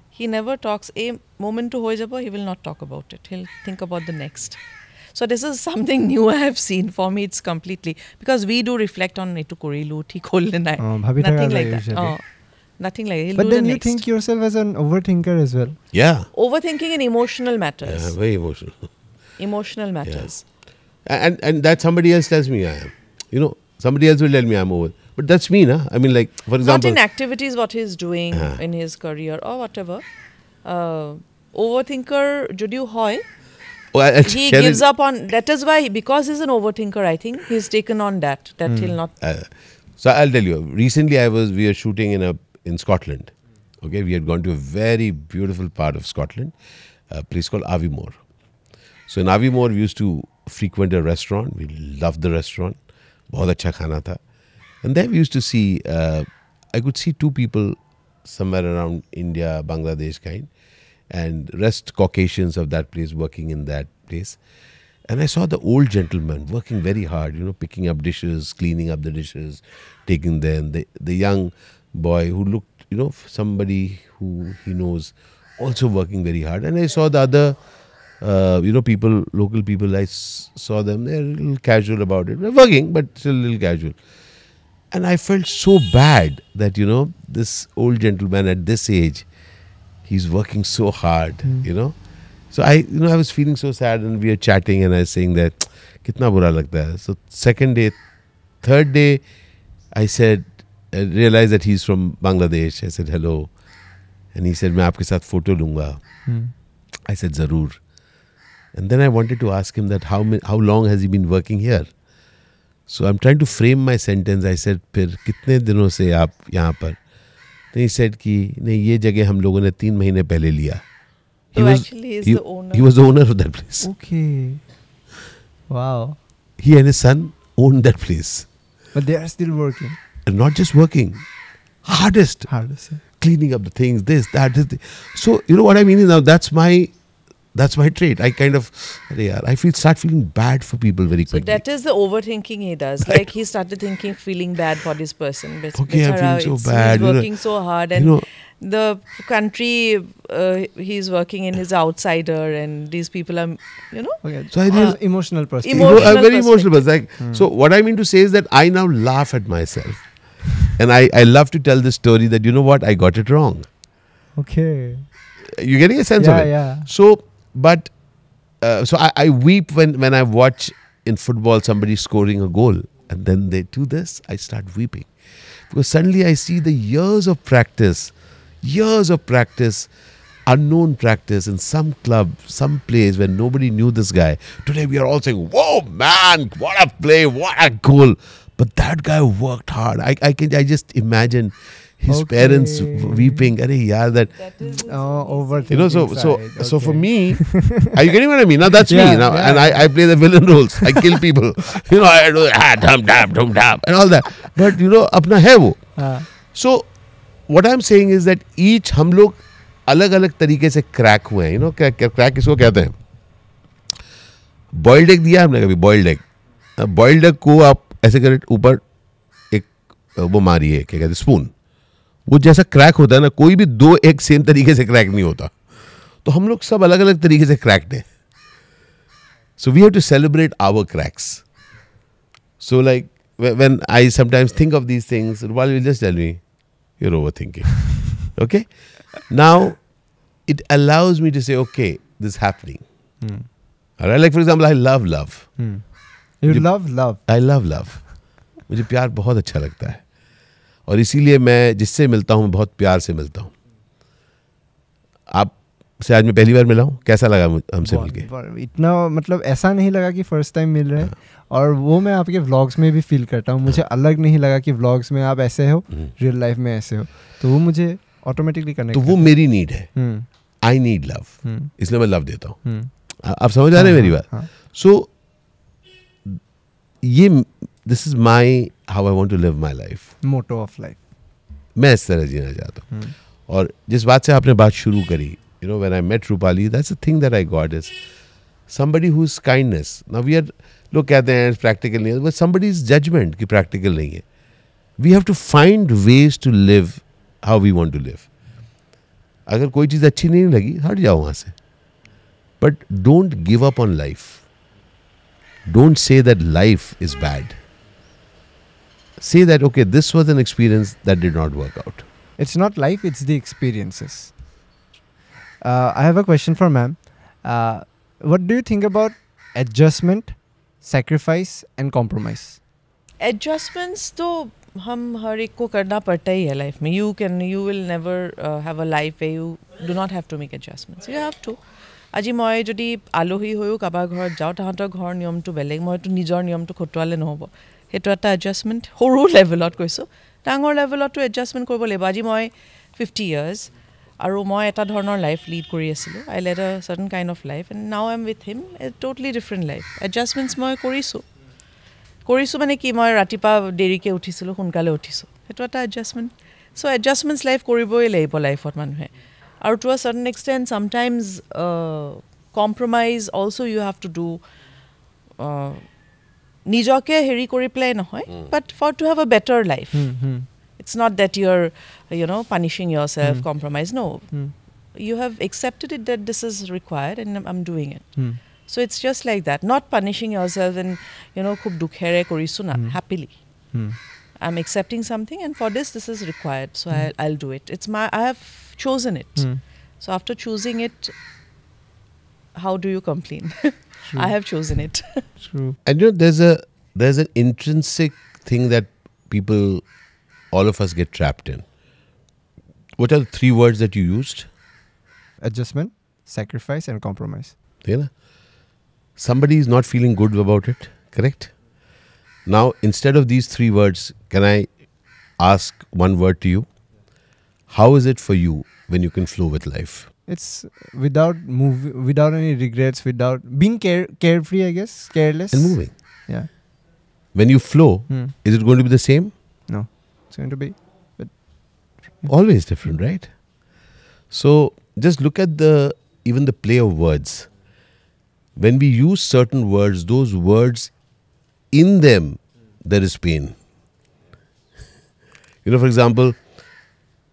He never talks. A moment to hoy jabo, he will not talk about it. He'll think about the next. So this is something new I have seen. For me, it's completely because we do reflect on it to korilu, thi nai. Oh, bhabhi thaga Nothing like that. Oh, nothing like. He'll But then the you next. think yourself as an overthinker as well. Yeah. Overthinking in emotional matters. Yeah, very emotional. Emotional matters. And and that somebody else tells me I am. You know, somebody else will tell me I'm over. But that's me, na? I mean, like, for example. Not in activities what he's doing Uh-huh. in his career or whatever. Uh, overthinker judiu hoy. oh, I- I'll he gives it- up on that is why because he's an overthinker i think he's taken on that that he'll not Uh, so I'll tell you. Recently, I was we were shooting in a in Scotland. Okay, we had gone to a very beautiful part of Scotland, a place called Aviemore. So in Aviemore, we used to frequent a restaurant. We loved the restaurant. बहुत अच्छा खाना था. And then we used to see. Uh, I could see two people somewhere around India, Bangladesh kind, and rest Caucasians of that place working in that place. And I saw the old gentleman working very hard, you know, picking up dishes, cleaning up the dishes, taking them. The, the young boy who looked, you know, somebody who he knows, also working very hard. And I saw the other, uh, you know, people, local people, I s- saw them, they're a little casual about it. They're working, but still a little casual. And I felt so bad that, you know, this old gentleman at this age, he's working so hard, you know. So I, you know, I was feeling so sad, and we were chatting, and I was saying that, कितना बुरा लगता है. So second day, third day, I said, I realized that he's from Bangladesh. I said hello, and he said मैं आपके साथ photo लूँगा. Hmm. I said ज़रूर. And then I wanted to ask him that how ma- how long has he been working here? So I'm trying to frame my sentence. I said फिर कितने दिनों से आप यहाँ पर? Then he said कि नहीं ये जगह हम लोगों ने तीन महीने पहले लिया. He So was actually he's he, the owner. he was the owner of that place. Okay. Wow. He and his son owned that place, But they are still working. and not just working, hardest Hard to say. cleaning up the things, this, that, this. thi- So you know what I mean is now that's my that's my trait. I kind of yeah, I feel start feeling bad for people very quickly. So quickly. that is the overthinking he does. Right. Like he started thinking, feeling bad for this person. Bes- Okay, I'm feeling so it's- bad, you He's know. working so hard, You and know- the country uh, he's working in is outsider, and these people are, you know, Okay. So I Emo- realized- emotional perspective. Emo- Emotional I'm very emotional, but like Hmm. so. What I mean to say is that I now laugh at myself, and I I love to tell the story that you know what I got it wrong. Okay. You're getting a sense Yeah, of it. yeah. So, but uh, so I, I weep when when I watch in football somebody scoring a goal, and then they do this. I start weeping because suddenly I see the years of practice, years of practice, unknown practice in some club, some place where nobody knew this guy. Today we are all saying, "Whoa, man! What a play! What a goal!" But that guy worked hard. I I can I just imagine. His okay. parents weeping. Arey yaar, that that Oh, overthinking. you know so so side. so for me are you getting what i mean now that's Yeah, me now yeah. and I, I play the villain roles i kill people you know i do ah, dum dum dum dum and all that but you know apna hai wo हाँ. so what i'm saying is that each हम लोग अलग अलग तरीके से crack हुए हैं you know crack किसको कहते हैं बॉइल्ड एग दिया हमने कभी बॉइल्ड एग बॉइल्ड एग को आप ऐसे कर ऊपर एक वो मारिए क्या कहते हैं स्पून वो जैसा क्रैक होता है ना कोई भी दो एक सेम तरीके से क्रैक नहीं होता। तो हम लोग सब अलग अलग तरीके से क्रैक्ड हैं। So we have to celebrate our cracks so like when I sometimes think of these things just tell me you're over thinking okay now it allows me to say okay this happening like for example I love love love love I love love मुझे प्यार बहुत अच्छा लगता है। और इसीलिए मैं जिससे मिलता हूँ बहुत प्यार से मिलता हूँ। आप से आज मैं पहली बार मिला हूँ? कैसा लगा हमसे मिलके? इतना मतलब ऐसा नहीं लगा कि फ़र्स्ट टाइम मिल रहे हैं। हाँ। और वो मैं आपके व्लॉग्स में भी फील करता हूँ। मुझे अलग नहीं लगा कि व्लॉग्स में आप ऐसे हो हम्म। रियल लाइफ में ऐसे हो। तो वो मुझे ऑटोमेटिकली कनेक्ट तो वो मेरी नीड है। हम्म। I need love hmm. इसलिए मैं लव देता हूँ। हम्म। आप समझ आ रहे हैं मेरी बात? हाँ, सो ये this is my how I want to live my life motto of life मैं इस तरह जीना चाहता हूँ। हम्म और जिस बात से आपने बात शुरू करी you know when I met Rupali that's a thing that I got is somebody whose kindness. Now we are लोग कहते हैं प्रैक्टिकल नहीं है बट इज़ जजमेंट कि प्रैक्टिकल नहीं है। We have to find ways to live how we want to live अगर कोई चीज़ अच्छी नहीं लगी हट जाओ वहाँ से। But don't give up on life don't say that life is bad say that okay this was an experience that did not work out It's not life, it's the experiences. Uh, I have a question for ma'am. Uh, what do you think about adjustment, sacrifice, and compromise? Adjustments तो हम हर एक को करना पड़ता ही है life में you can you will never have a life way you do not have to make এডজাষ্টমেণ্টছ you have to আজি মই যদি আলহী হৈও কাৰোবাৰ ঘৰত যাওঁ তাহাঁতৰ ঘৰৰ নিয়মটো বেলেগ মইতো নিজৰ নিয়মটো খটুৱালে নহ'ব সেইটো এটা এডজাষ্টমেণ্ট সৰু লেভেলত কৈছোঁ ডাঙৰ লেভেলতো এডজাষ্টমেণ্ট কৰিব লাগিব। আজি মই ফিফটি ইয়াৰ্ছ আৰু মই এটা ধৰণৰ লাইফ লিড কৰি আছিলোঁ। I led a certain kind of life and now am with him a totally different life adjustments মই কৰিছোঁ। কৰিছোঁ মানে কি মই ৰাতিপুৱা দেৰিকৈ উঠিছিলোঁ সোনকালে উঠিছোঁ। সেইটো এটা এডজাষ্টমেণ্ট চ' এডজাষ্টমেণ্টছ লাইফ কৰিবই লাগিব লাইফত মানুহে। আৰু to a certain extent sometimes compromise also' you have to do নিজকে হেৰি কৰি পেলাই নহয় but for to have a better life Hmm. It's not that you R you know' পানিছিং ইয়ৰ চেল্ফ Hmm. কম্প্ৰমাইজ ন' Hmm. you have accepted it that this is required and I'm- I'm doing it. Hmm. So it's just like that, not punishing yourself and you know, khub dukhere korisu na Hmm. happily. Hmm. I'm accepting something, and for this, this is required. So I'll, I'll do it. It's my I have chosen it. Hmm. So after choosing it, how do you complain? True. I have chosen it. True. And you know, there's a there's an intrinsic thing that people, all of us, get trapped in. What are the three words that you used? Adjustment, sacrifice, and compromise. You know, somebody is not feeling good about it. Correct. Now, instead of these three words, can I ask one word to you? How is it for you when you can flow with life? It's without move without any regrets without being care carefree i guess careless and moving. yeah When you flow, Hmm. is it going to be the same? no it's going to be But Always different, right? So just look at the even the play of words. When we use certain words, those words in them there is pain. You know, for example,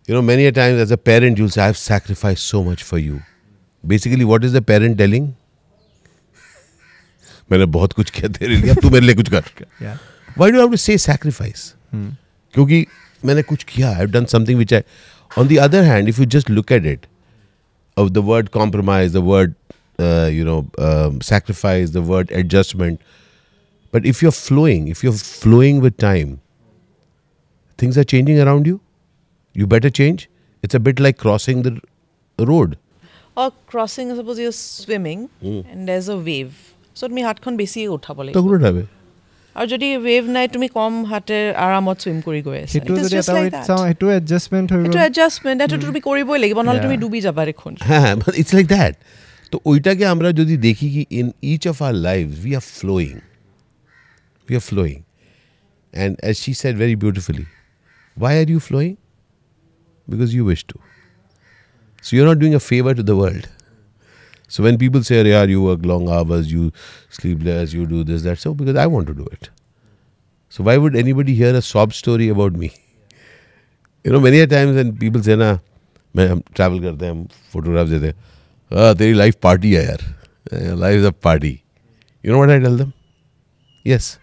you know, many a times as a parent you'll say, I've sacrificed so much for you. Basically, what is the parent telling? मैंने बहुत कुछ किया तेरे लिए अब तू मेरे लिए कुछ कर yeah Why do I have to say sacrifice? Hmm. क्योंकि मैंने कुछ किया I have done something which I on the other hand if you just look at it of the word compromise, the word, uh, you know, um, sacrifice, the word adjustment. But if you're flowing, if you're flowing with time, things are changing around you. You better change. It's a bit like crossing the r- road. Or crossing, suppose you're swimming Hmm. and there's a wave. So তুমি হাতখন বেছি উঠাব লাগিব তখন উঠাবে। আৰু যদি wave নাই তুমি কম হাতে আৰামত চুইম কৰি গৈ আছা সেইটো It is যদি just এটা like weight that. চাওঁ সেইটো এডজাষ্টমেণ্ট হৈ সেইটো গ'ল এডজাষ্টমেণ্ট সেইটো তুমি কৰিবই লাগিব নহ'লে তুমি Yeah. ডুবি যাবা দেখোন হ্যাঁ ইটস লাইক দ্যাট তো ওইটাকে আমরা যদি দেখি কি in each of R life we are flowing we are flowing and as she said very beautifully Y are you flowing because you wish to. So you're not doing a favor to the world. So when people say, yeah, you work long hours, you sleep less, you do this, that, so because I want to do it. So why would anybody hear a sob story about me? You know, many a times when people say, na, travel, travel करते हैं हम photograph देते हैं हाँ life party party है यार life is a party you know what I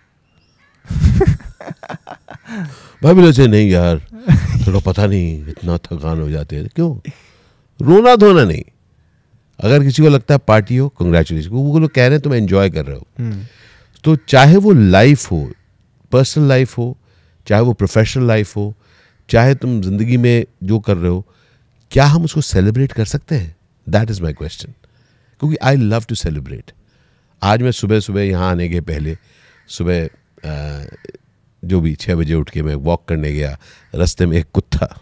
भाई बोले से नहीं यार थोड़ा पता नहीं इतना थकान हो जाते हैं। क्यों? रोना धोना नहीं। अगर किसी को लगता है पार्टी हो कंग्रेचुलेशन वो लोग कह रहे हैं तुम एंजॉय कर रहे हो। Hmm. तो चाहे वो लाइफ हो पर्सनल लाइफ हो चाहे वो प्रोफेशनल लाइफ हो चाहे तुम ज़िंदगी में जो कर रहे हो क्या हम उसको सेलिब्रेट कर सकते हैं? दैट इज़ माई क्वेश्चन क्योंकि आई लव टू सेलिब्रेट आज मैं सुबह सुबह यहाँ आने के पहले सुबह जो भी छः बजे उठ के मैं वॉक करने गया, रास्ते में एक कुत्ता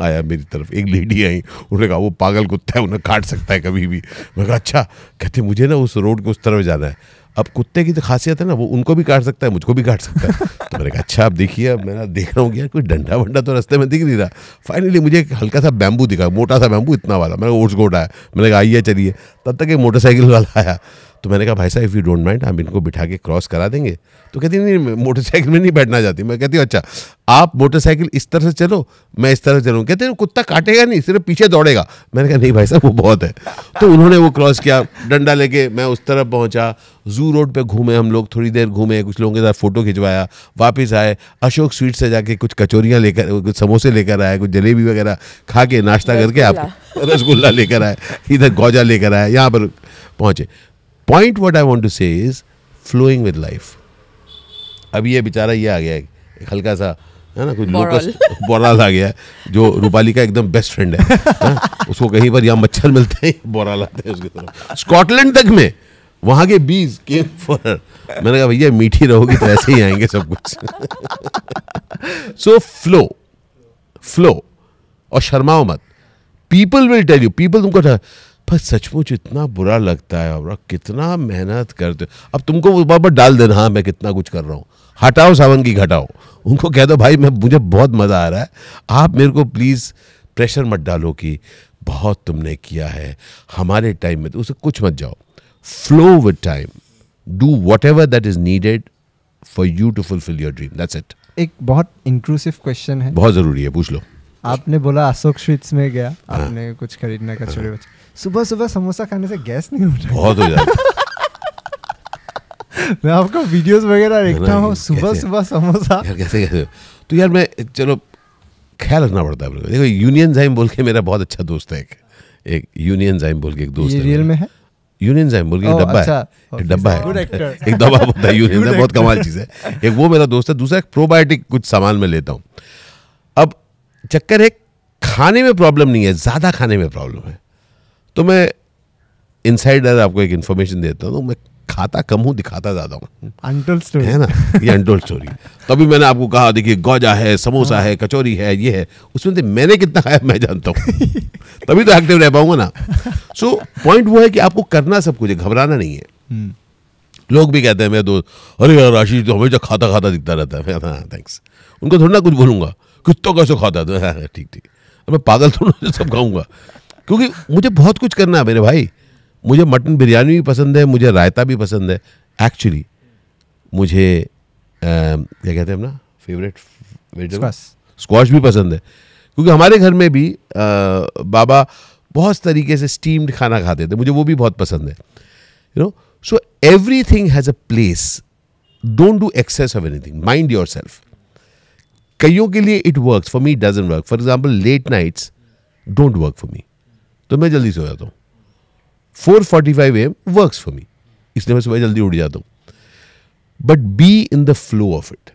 आया मेरी तरफ़, एक लेडी आई, उन्होंने कहा, वो पागल कुत्ता है उन्हें काट सकता है कभी भी। मैं कहा अच्छा। कहते, मुझे ना उस रोड के उस तरफ़ जाना है। अब कुत्ते की तो खासियत है ना, वो उनको भी काट सकता है, मुझको भी काट सकता है। तो मैंने कहा अच्छा आप देखिए, अब मैं देख रहा हूँ यार, कोई डंडा वंडा तो रास्ते में दिख नहीं रहा। फाइनली मुझे एक हल्का सा बैम्बू दिखा, मोटा सा बैम्बू इतना वाला। मैंने ओट्स गोट आया मैंने कहा, आइए, चलिए। तब तक एक मोटरसाइकिल वाला आया। तो मैंने कहा भाई साहब इफ़ यू डोंट माइंड हम इनको बिठा के क्रॉस करा देंगे। तो कहती नहीं मोटरसाइकिल में नहीं बैठना चाहती। मैं कहती हूँ अच्छा आप मोटरसाइकिल इस तरह से चलो मैं इस तरह से चलूँ। कहते हैं कुत्ता काटेगा नहीं सिर्फ़ पीछे दौड़ेगा। मैंने कहा नहीं भाई साहब वो बहुत है। तो उन्होंने वो क्रॉस किया डंडा लेके मैं उस तरफ़ पहुँचा जू रोड पे घूमे हम लोग थोड़ी देर घूमे कुछ लोगों के साथ फ़ोटो खिंचवाया वापस आए अशोक स्वीट से जाके कुछ कचौरियाँ लेकर कुछ समोसे लेकर आए कुछ जलेबी वगैरह खा के नाश्ता करके आप रसगुल्ला लेकर आए इधर गौजा लेकर आए यहाँ पर पहुँचे। Point what I want to say is flowing with life अब ये बेचारा ये आ गया है एक हल्का सा है ना कुछ लोकस बोराल। आ गया जो रूपाली का एकदम बेस्ट फ्रेंड है हाँ? उसको कहीं पर यहाँ मच्छर मिलते हैं बोराल आते हैं उसकी तरफ़। स्कॉटलैंड तक में वहाँ के बीज केम फॉर मैंने कहा भैया मीठी रहोगी तो ऐसे ही आएँगे सब कुछ। सो फ्लो फ्लो और शर्माओ मत। People will tell you people तुमको पर सचमुच इतना बुरा लगता है और कितना मेहनत करते हो। अब तुमको वो बार डाल देना हाँ मैं कितना कुछ कर रहा हूँ। हटाओ सावन की घटाओ। उनको कह दो भाई मैं मुझे बहुत मज़ा आ रहा है। आप मेरे को प्लीज़ प्रेशर मत डालो कि बहुत तुमने किया है। हमारे टाइम में तो उसे कुछ मत जाओ। Flow with time do whatever that is needed for you to fulfil your dream that's it एक बहुत इंक्लूसिव क्वेश्चन है। बहुत ज़रूरी है पूछ लो। आपने बोला अशोक स्वीट्स में गया। आपने कुछ खरीदने का छोड़े बच्चे। सुबह सुबह समोसा खाने से गैस नहीं उठ बहुत हो जाता मैं आपका वीडियोस वगैरह देखता हूँ सुबह सुबह समोसा। यार कैसे कैसे? तो यार मैं चलो ख्याल रखना पड़ता है अपने को। देखो यूनियन जाइम बोल के मेरा बहुत अच्छा दोस्त है एक एक यूनियन जाइम बोल के एक दोस्त ये है रियल में है? यूनियन जाइम बोल के एक डब्बा अच्छा। है एक डब्बा है। एक दवा होता है यूनियन जाइम बहुत कमाल चीज़ है। एक वो मेरा दोस्त है दूसरा एक प्रोबायोटिक कुछ सामान मैं लेता हूँ। अब चक्कर है खाने में प्रॉब्लम नहीं है ज़्यादा खाने में प्रॉब्लम है। तो मैं इनसाइडर आपको एक इन्फॉर्मेशन देता हूँ तो मैं खाता कम हूँ दिखाता ज़्यादा हूँ। अनटोल्ड स्टोरी है ना? ये अनटोल्ड स्टोरी तभी मैंने आपको कहा देखिए गौजा है समोसा है। कचौरी है ये है। उसमें से मैंने कितना खाया मैं जानता हूँ। तभी तो एक्टिव रह पाऊँगा ना। सो पॉइंट वो है कि आपको करना सब कुछ है घबराना नहीं है। लोग भी कहते हैं मेरे दोस्त अरे यार आशीष तो हमेशा खाता खाता दिखता रहता है। हाँ थैंक्स उनको थोड़ा ना कुछ बोलूँगा। कितना कैसे खाता है? तो हाँ हाँ, ठीक ठीक। मैं पागल थोड़ा सब खाऊँगा। क्योंकि मुझे बहुत कुछ करना है मेरे भाई। मुझे मटन बिरयानी भी पसंद है मुझे रायता भी पसंद है। एक्चुअली मुझे क्या कहते हैं अपना? Favourite Squash. स्क्वाश भी पसंद है। क्योंकि हमारे घर में भी अ, बाबा बहुत तरीके से स्टीम्ड खाना खाते थे। मुझे वो भी बहुत पसंद है। You know so every thing has a place don't do excess of anything mind your self कईयों के लिए it work for me doesn't work for example late nights don't work for me तो मैं जल्दी सो जाता हूँ। Four forty five AM work for me इसलिए मैं सुबह जल्दी उठ जाता हूँ। But be in the flow of it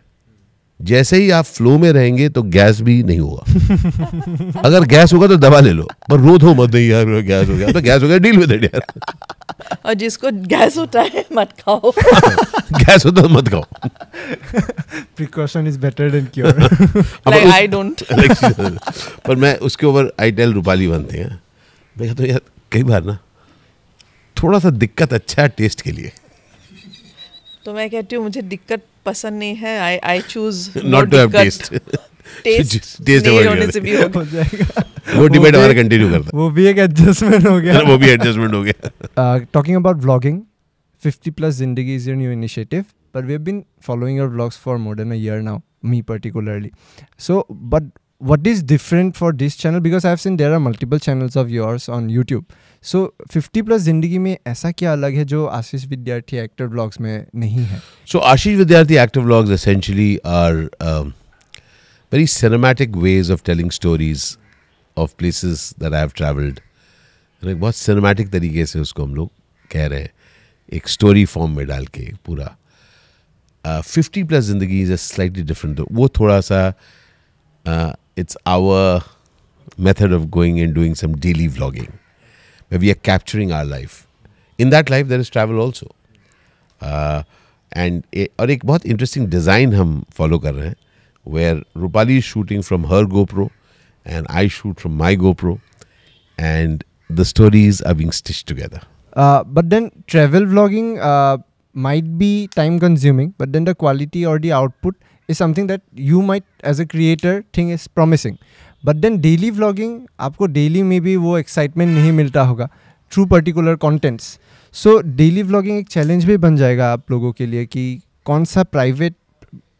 जैसे ही आप फ्लो में रहेंगे तो गैस भी नहीं होगा। अगर गैस होगा तो दवा ले लो। पर रो दो मत नहीं यार गैस हो गया। तो गैस हो गया डील विद इट यार। और जिसको गैस होता है मत खाओ। गैस हो तो मत खाओ। Precaution is better than cure like I don't पर मैं उसके ऊपर आई टेल रूपाली बनते हैं। मैं कहता हूँ यार कई बार ना थोड़ा सा दिक्कत अच्छा है टेस्ट के लिए। तो मैं कहती हूँ मुझे दिक्कत पसंद नहीं है I I choose not to have taste taste taste नहीं होने से भी हो जाएगा। वो डिबेट हमारा कंटिन्यू करता वो भी एक एडजस्टमेंट हो गया। वो भी एडजस्टमेंट हो गया। Talking about vlogging 50 plus zindagi is your new initiative but we've been following your vlogs for more than a year now me particularly. So but what is different for this channel because i've seen there are multiple channels of yours on youtube so 50 plus zindagi में ऐसा क्या अलग है जो आशीष Vidyarthi actor blogs में नहीं है Vidyarthi active vlogs essentially are um, very cinematic ways of telling stories of places that I have traveled. And एक बहुत सिनेमैटिक तरीके से उसको हम लोग कह रहे हैं एक स्टोरी फॉर्म में डाल के पूरा फिफ्टी प्लस ज़िंदगी इज़ स्लाइटली डिफरेंट वो थोड़ा सा it's our method of going and doing some daily vlogging we are capturing our life in that life there is travel also and और एक बहुत इंटरेस्टिंग डिज़ाइन हम फॉलो कर रहे हैं where Rupali is shooting from her GoPro and I shoot from my GoPro and the stories are being stitch together Uh, but then travel vlogging uh, might be time consuming but then the quality or the output is something that you might as a creator thing is promising but then daily vlogging आपको daily में भी वो excitement नहीं मिलता होगा। Through particular contents so daily vlogging एक challenge भी बन जाएगा आप लोगों के लिए कि कौन सा private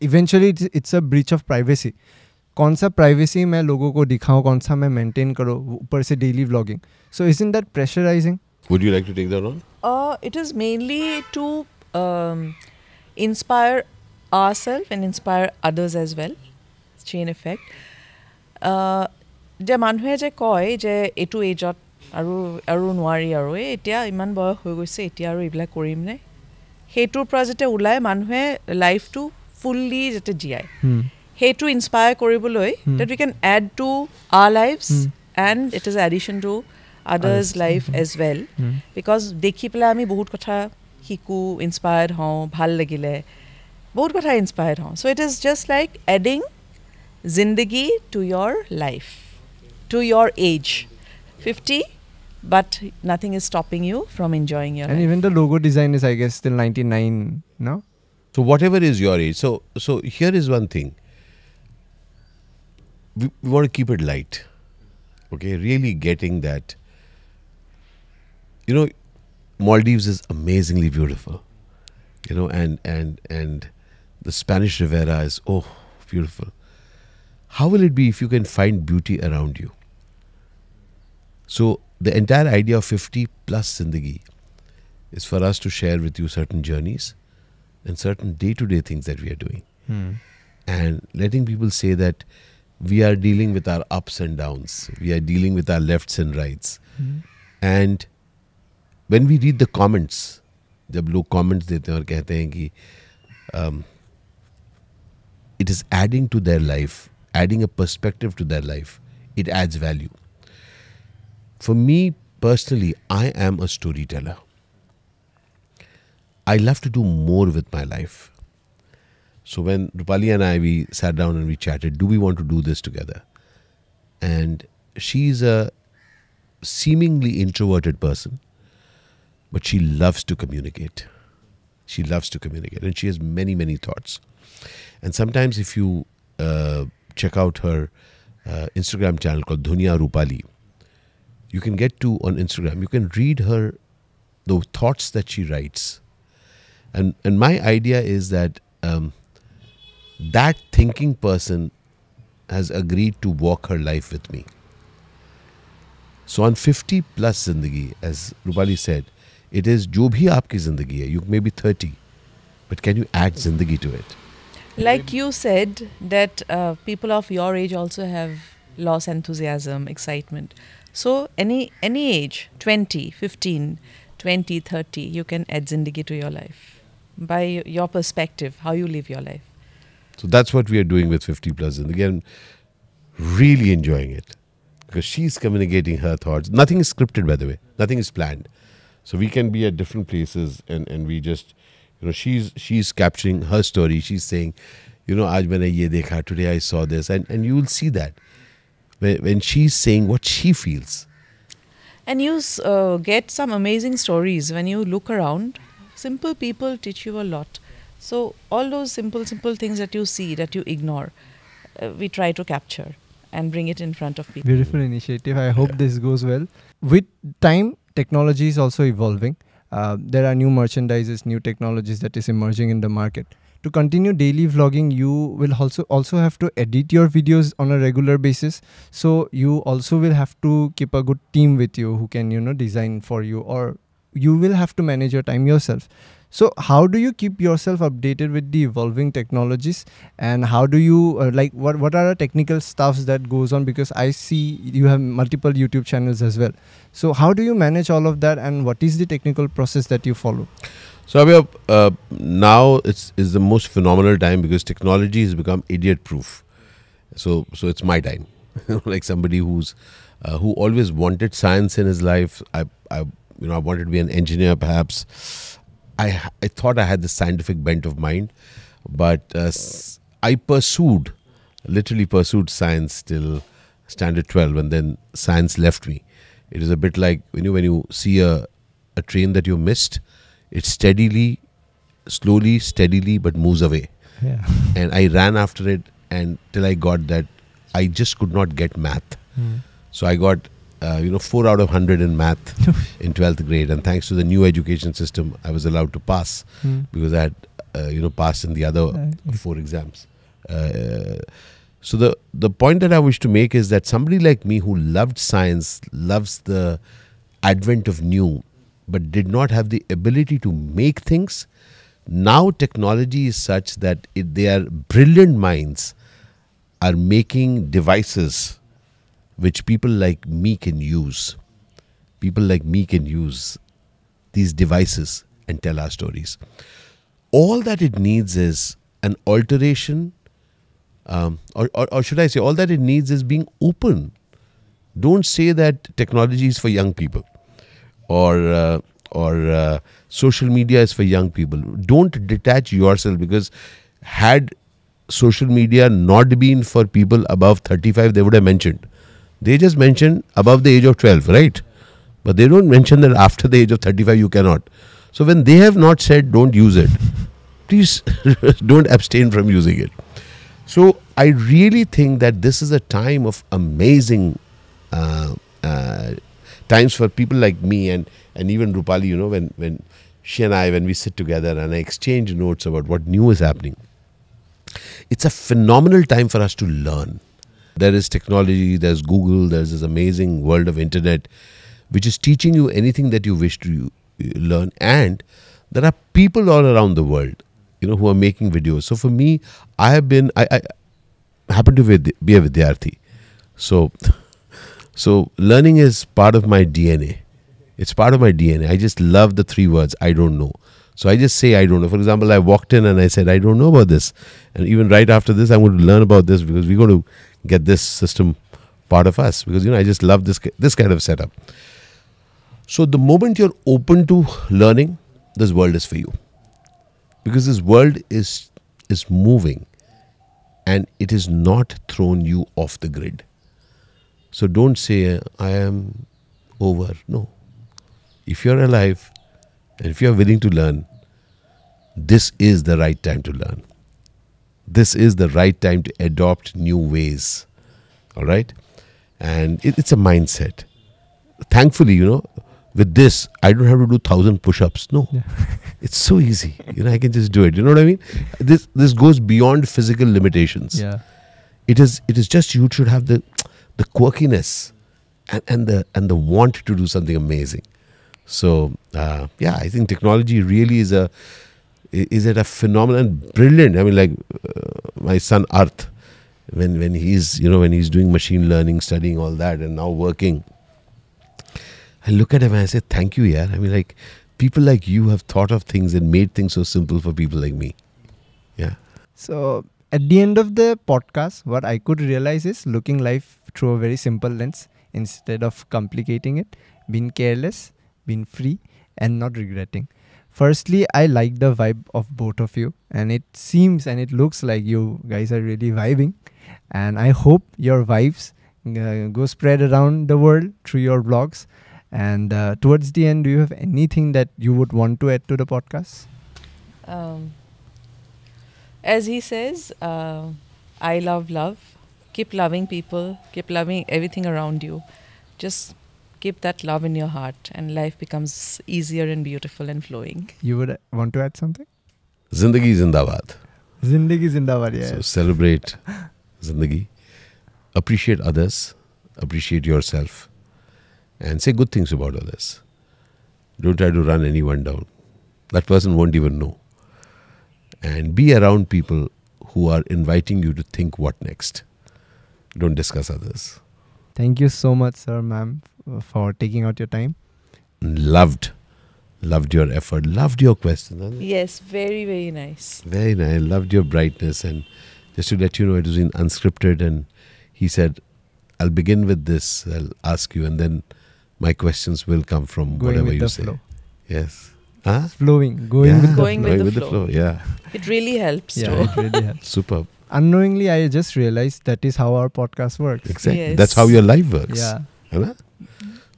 eventually it's a breach of privacy कौन सा प्राइवेसी मैं लोगों को दिखाऊँ कौन सा मैं मेंटेन करो ऊपर से daily vlogging so is in that pressurising would you like to take that on it is mainly to inspire ourselves and inspire others as well. Chain effect. Uh, যে মানুহে যে কয় যে এইটো এজত আৰু আৰু নোৱাৰি আৰু এই এতিয়া ইমান বয়স হৈ গৈছে এতিয়া আৰু এইবিলাক কৰিম নে সেইটোৰ পৰা যাতে ওলাই মানুহে লাইফটো ফুল্লি যাতে জীয়ায় সেইটো ইনস্পায়াৰ কৰিবলৈ. That we can add to our Hmm. And it is addition to others. Life. As well because দেখি পেলাই আমি বহুত কথা শিকোঁ ইনস্পায়াৰ্ড হওঁ ভাল লাগিলে बहुत got I inspired. So it is just like adding zindagi to your life, to your age. 50, but nothing is stopping you from enjoying your life. and even the logo design is, I guess, still 99, now. So whatever is your age. So, so here is one thing. We, we want to keep it light. Okay, really getting that. You know, Maldives is amazingly beautiful. You know, and and and the Spanish Riviera is, oh, beautiful. How will it be if you can find beauty around you? So, the entire idea of 50 plus Zindagi is for us to share with you certain journeys and certain day to day things that we are doing. Hmm. And letting people say that we are dealing with our ups and downs, we are dealing with our lefts and rights. Hmm. And when we read the comments, जब लोग comments देते हैं और कहते हैं कि um, it is adding to their life, adding a perspective to their life, it adds value. For me personally, I am a storyteller. I love to do more with my life. So when Rupali and I we sat down and we chatted, do we want to do this together? And she's a seemingly introverted person, but she loves to communicate. She loves to communicate, and she has many many thoughts. And sometimes, if you uh, check out her uh, Instagram channel called Dunya Rupali, you can get to on Instagram. You can read her the thoughts that she writes, and and my idea is that um, that thinking person has agreed to walk her life with me. So on 50 plus zindagi, as Rupali said, it is jo bhi aapki zindagi hai. You may be 30, but can you add zindagi to it? Like you said, that uh, people of your age also have lost enthusiasm, excitement. So any any age, 20, 15, 20, 30, you can add zindagi to your life by your perspective, how you live your life. So that's what we are doing with 50 plus. And again, really enjoying it because she's communicating her thoughts. Nothing is scripted, by the way. Nothing is planned. So we can be at different places and, and we just, you know, she's she's capturing her story. She's saying, you know, aaj maine ye dekha, today I saw this. And, and you will see that when, when she's saying what she feels. And you uh, get some amazing stories when you look around. Simple people teach you a lot. So all those simple, simple things that you see that you ignore, uh, we try to capture and bring it in front of people. Beautiful initiative. I hope this goes well. With time, technology is also evolving. Uh, there are new merchandises, new technologies that is emerging in the market. To continue daily vlogging, you will also also have to edit your videos on a regular basis. So you also will have to keep a good team with you who can you know design for you, or you will have to manage your time yourself. So how do you keep yourself updated with the evolving technologies and how do you uh, like what what are the technical stuffs that goes on because I see you have multiple YouTube channels as well. So how do you manage all of that and what is the technical process that you follow? So Abhay, uh, now it's is the most phenomenal time because technology has become idiot proof. So so it's my time. like somebody who's uh, who always wanted science in his life. I I you know I wanted to be an engineer perhaps I, I thought I had the scientific bent of mind, but uh, I pursued, literally pursued science till standard 12, and then science left me. It is a bit like when you when you see a a train that you missed, it steadily, slowly, steadily, but moves away. Yeah. And I ran after it, and till I got that, I just could not get math. Mm. So I got uh, you know, four out of hundred in math in twelfth grade, and thanks to the new education system, I was allowed to pass Mm. because I had, uh, you know, passed in the other Right. four exams. Uh, so the the point that I wish to make is that somebody like me who loved science, loves the advent of new, but did not have the ability to make things. Now technology is such that it, they are brilliant minds are making devices which people like me can use. People like me can use these devices and tell our stories. All that it needs is an alteration, um, or, or, or should I say, all that it needs is being open. Don't say that technology is for young people or uh, or uh, social media is for young people. Don't detach yourself because had social media not been for people above 35, they would have mentioned. They just mentioned above the age of 12, right? But they don't mention that after the age of 35 you cannot. So when they have not said don't use it, please don't abstain from using it. So I really think that this is a time of amazing uh, uh, times for people like me and and even Rupali. You know, when when she and I when we sit together and I exchange notes about what new is happening, it's a phenomenal time for us to learn. There is technology, there's Google, there's this amazing world of internet, which is teaching you anything that you wish to learn. And there are people all around the world, you know, who are making videos. So for me, I have been, I, I happen to be be a Vidyarthi. So, so learning is part of my DNA. It's part of my DNA. I just love the three words, I don't know. So I just say I don't know. For example, I walked in and I said, I don't know about this. And even right after this, I'm going to learn about this because we're going to get this system part of us. Because, you know, I just love this, this kind of setup. So the moment you're open to learning, this world is for you. because this world is is moving and it is not thrown you off the grid so don't say i am over no if you're alive and if you're willing to learn this is the right time to learn. This is the right time to adopt new ways. All right? And it, it's a mindset. Thankfully you know with this i don't have to do 1000 push-ups. No. Yeah. it's so easy. You know i can just do it. You know what i mean? This this goes beyond physical limitations. Yeah. it is it is just you should have the the quirkiness and, and the and the want to do something amazing. So uh, yeah i think technology really is a is it a phenomenon? Brilliant. I mean like uh, my son arth when when he's you know when he's doing machine learning studying all that and now working i look at him and i say thank you yeah i mean like people like you have thought of things and made things so simple for people like me. Yeah. So at the end of the podcast, what I could realize is looking life through a very simple lens instead of complicating it, being careless, being free, and not regretting. Firstly, I like the vibe of both of you, and it seems and it looks like you guys are really vibing. And I hope your vibes uh, go spread around the world through your blogs. And uh, towards the end, do you have anything that you would want to add to the podcast? Um, as he says, uh, I love love. Keep loving people. Keep loving everything around you. Just keep that love in your heart, and life becomes easier and beautiful and flowing. You would uh, want to add something? zindagi zindabad Zindagi Zindabad, yeah. So celebrate Zindagi. Appreciate others. Appreciate yourself. And say good things about others. Don't try to run anyone down. That person won't even know. And be around people who are inviting you to think what next. Don't discuss others. Thank you so much, sir, ma'am, f- for taking out your time. Loved, loved your effort. Loved your question. Yes, very very nice. Very nice. Loved your brightness. And just to let you know, it was in unscripted. And he said, I'll begin with this. I'll ask you. And then my questions will come from Going whatever with you the say. flow. Yes. Huh? Flowing, going Yeah, with the Going flow. with the flow. Yeah. It really helps. Yeah, too. it really helps. Superb. Unknowingly, I just realized that is how our podcast works. Exactly. Yes. That's how your life works. Yeah.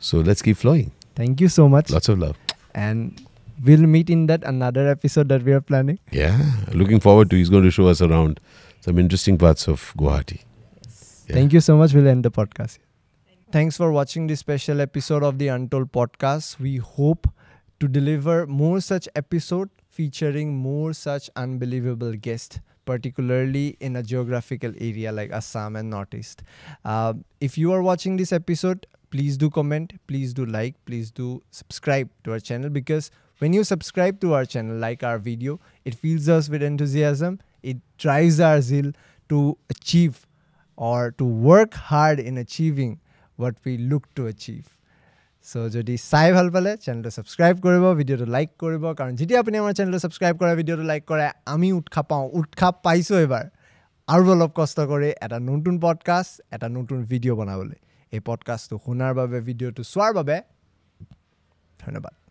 So let's keep flowing. Thank you so much. Lots of love. And we'll meet in that another episode that we are planning. Yeah. Looking forward to He's going to show us around some interesting parts of Guwahati. Yeah. Thank you so much. We'll end the podcast. Thanks for watching this special episode of the Untold podcast. We hope to deliver more such episode featuring more such unbelievable guests, particularly in a geographical area like Assam and Northeast. Uh, if you are watching this episode, please do comment, please do like, please do subscribe to our channel because when you subscribe to our channel, like our video, it fills us with enthusiasm. It drives our zeal to achieve or to work hard in achieving what we look to achieve. চ' যদি চাই ভাল পালে চেনেলটো subscribe কৰিব ভিডিঅ'টো like কৰিব কাৰণ যেতিয়া আপুনি আমাৰ চেনেলটো ছাবস্ক্ৰাইব কৰে ভিডিঅ'টো লাইক কৰে আমি উৎসাহ পাওঁ উৎসাহ পাইছোঁ এইবাৰ আৰু অলপ কষ্ট কৰি এটা নতুন পডকাষ্ট এটা নতুন ভিডিঅ' বনাবলৈ এই পডকাষ্টটো শুনাৰ বাবে ভিডিঅ'টো চোৱাৰ বাবে ধন্যবাদ।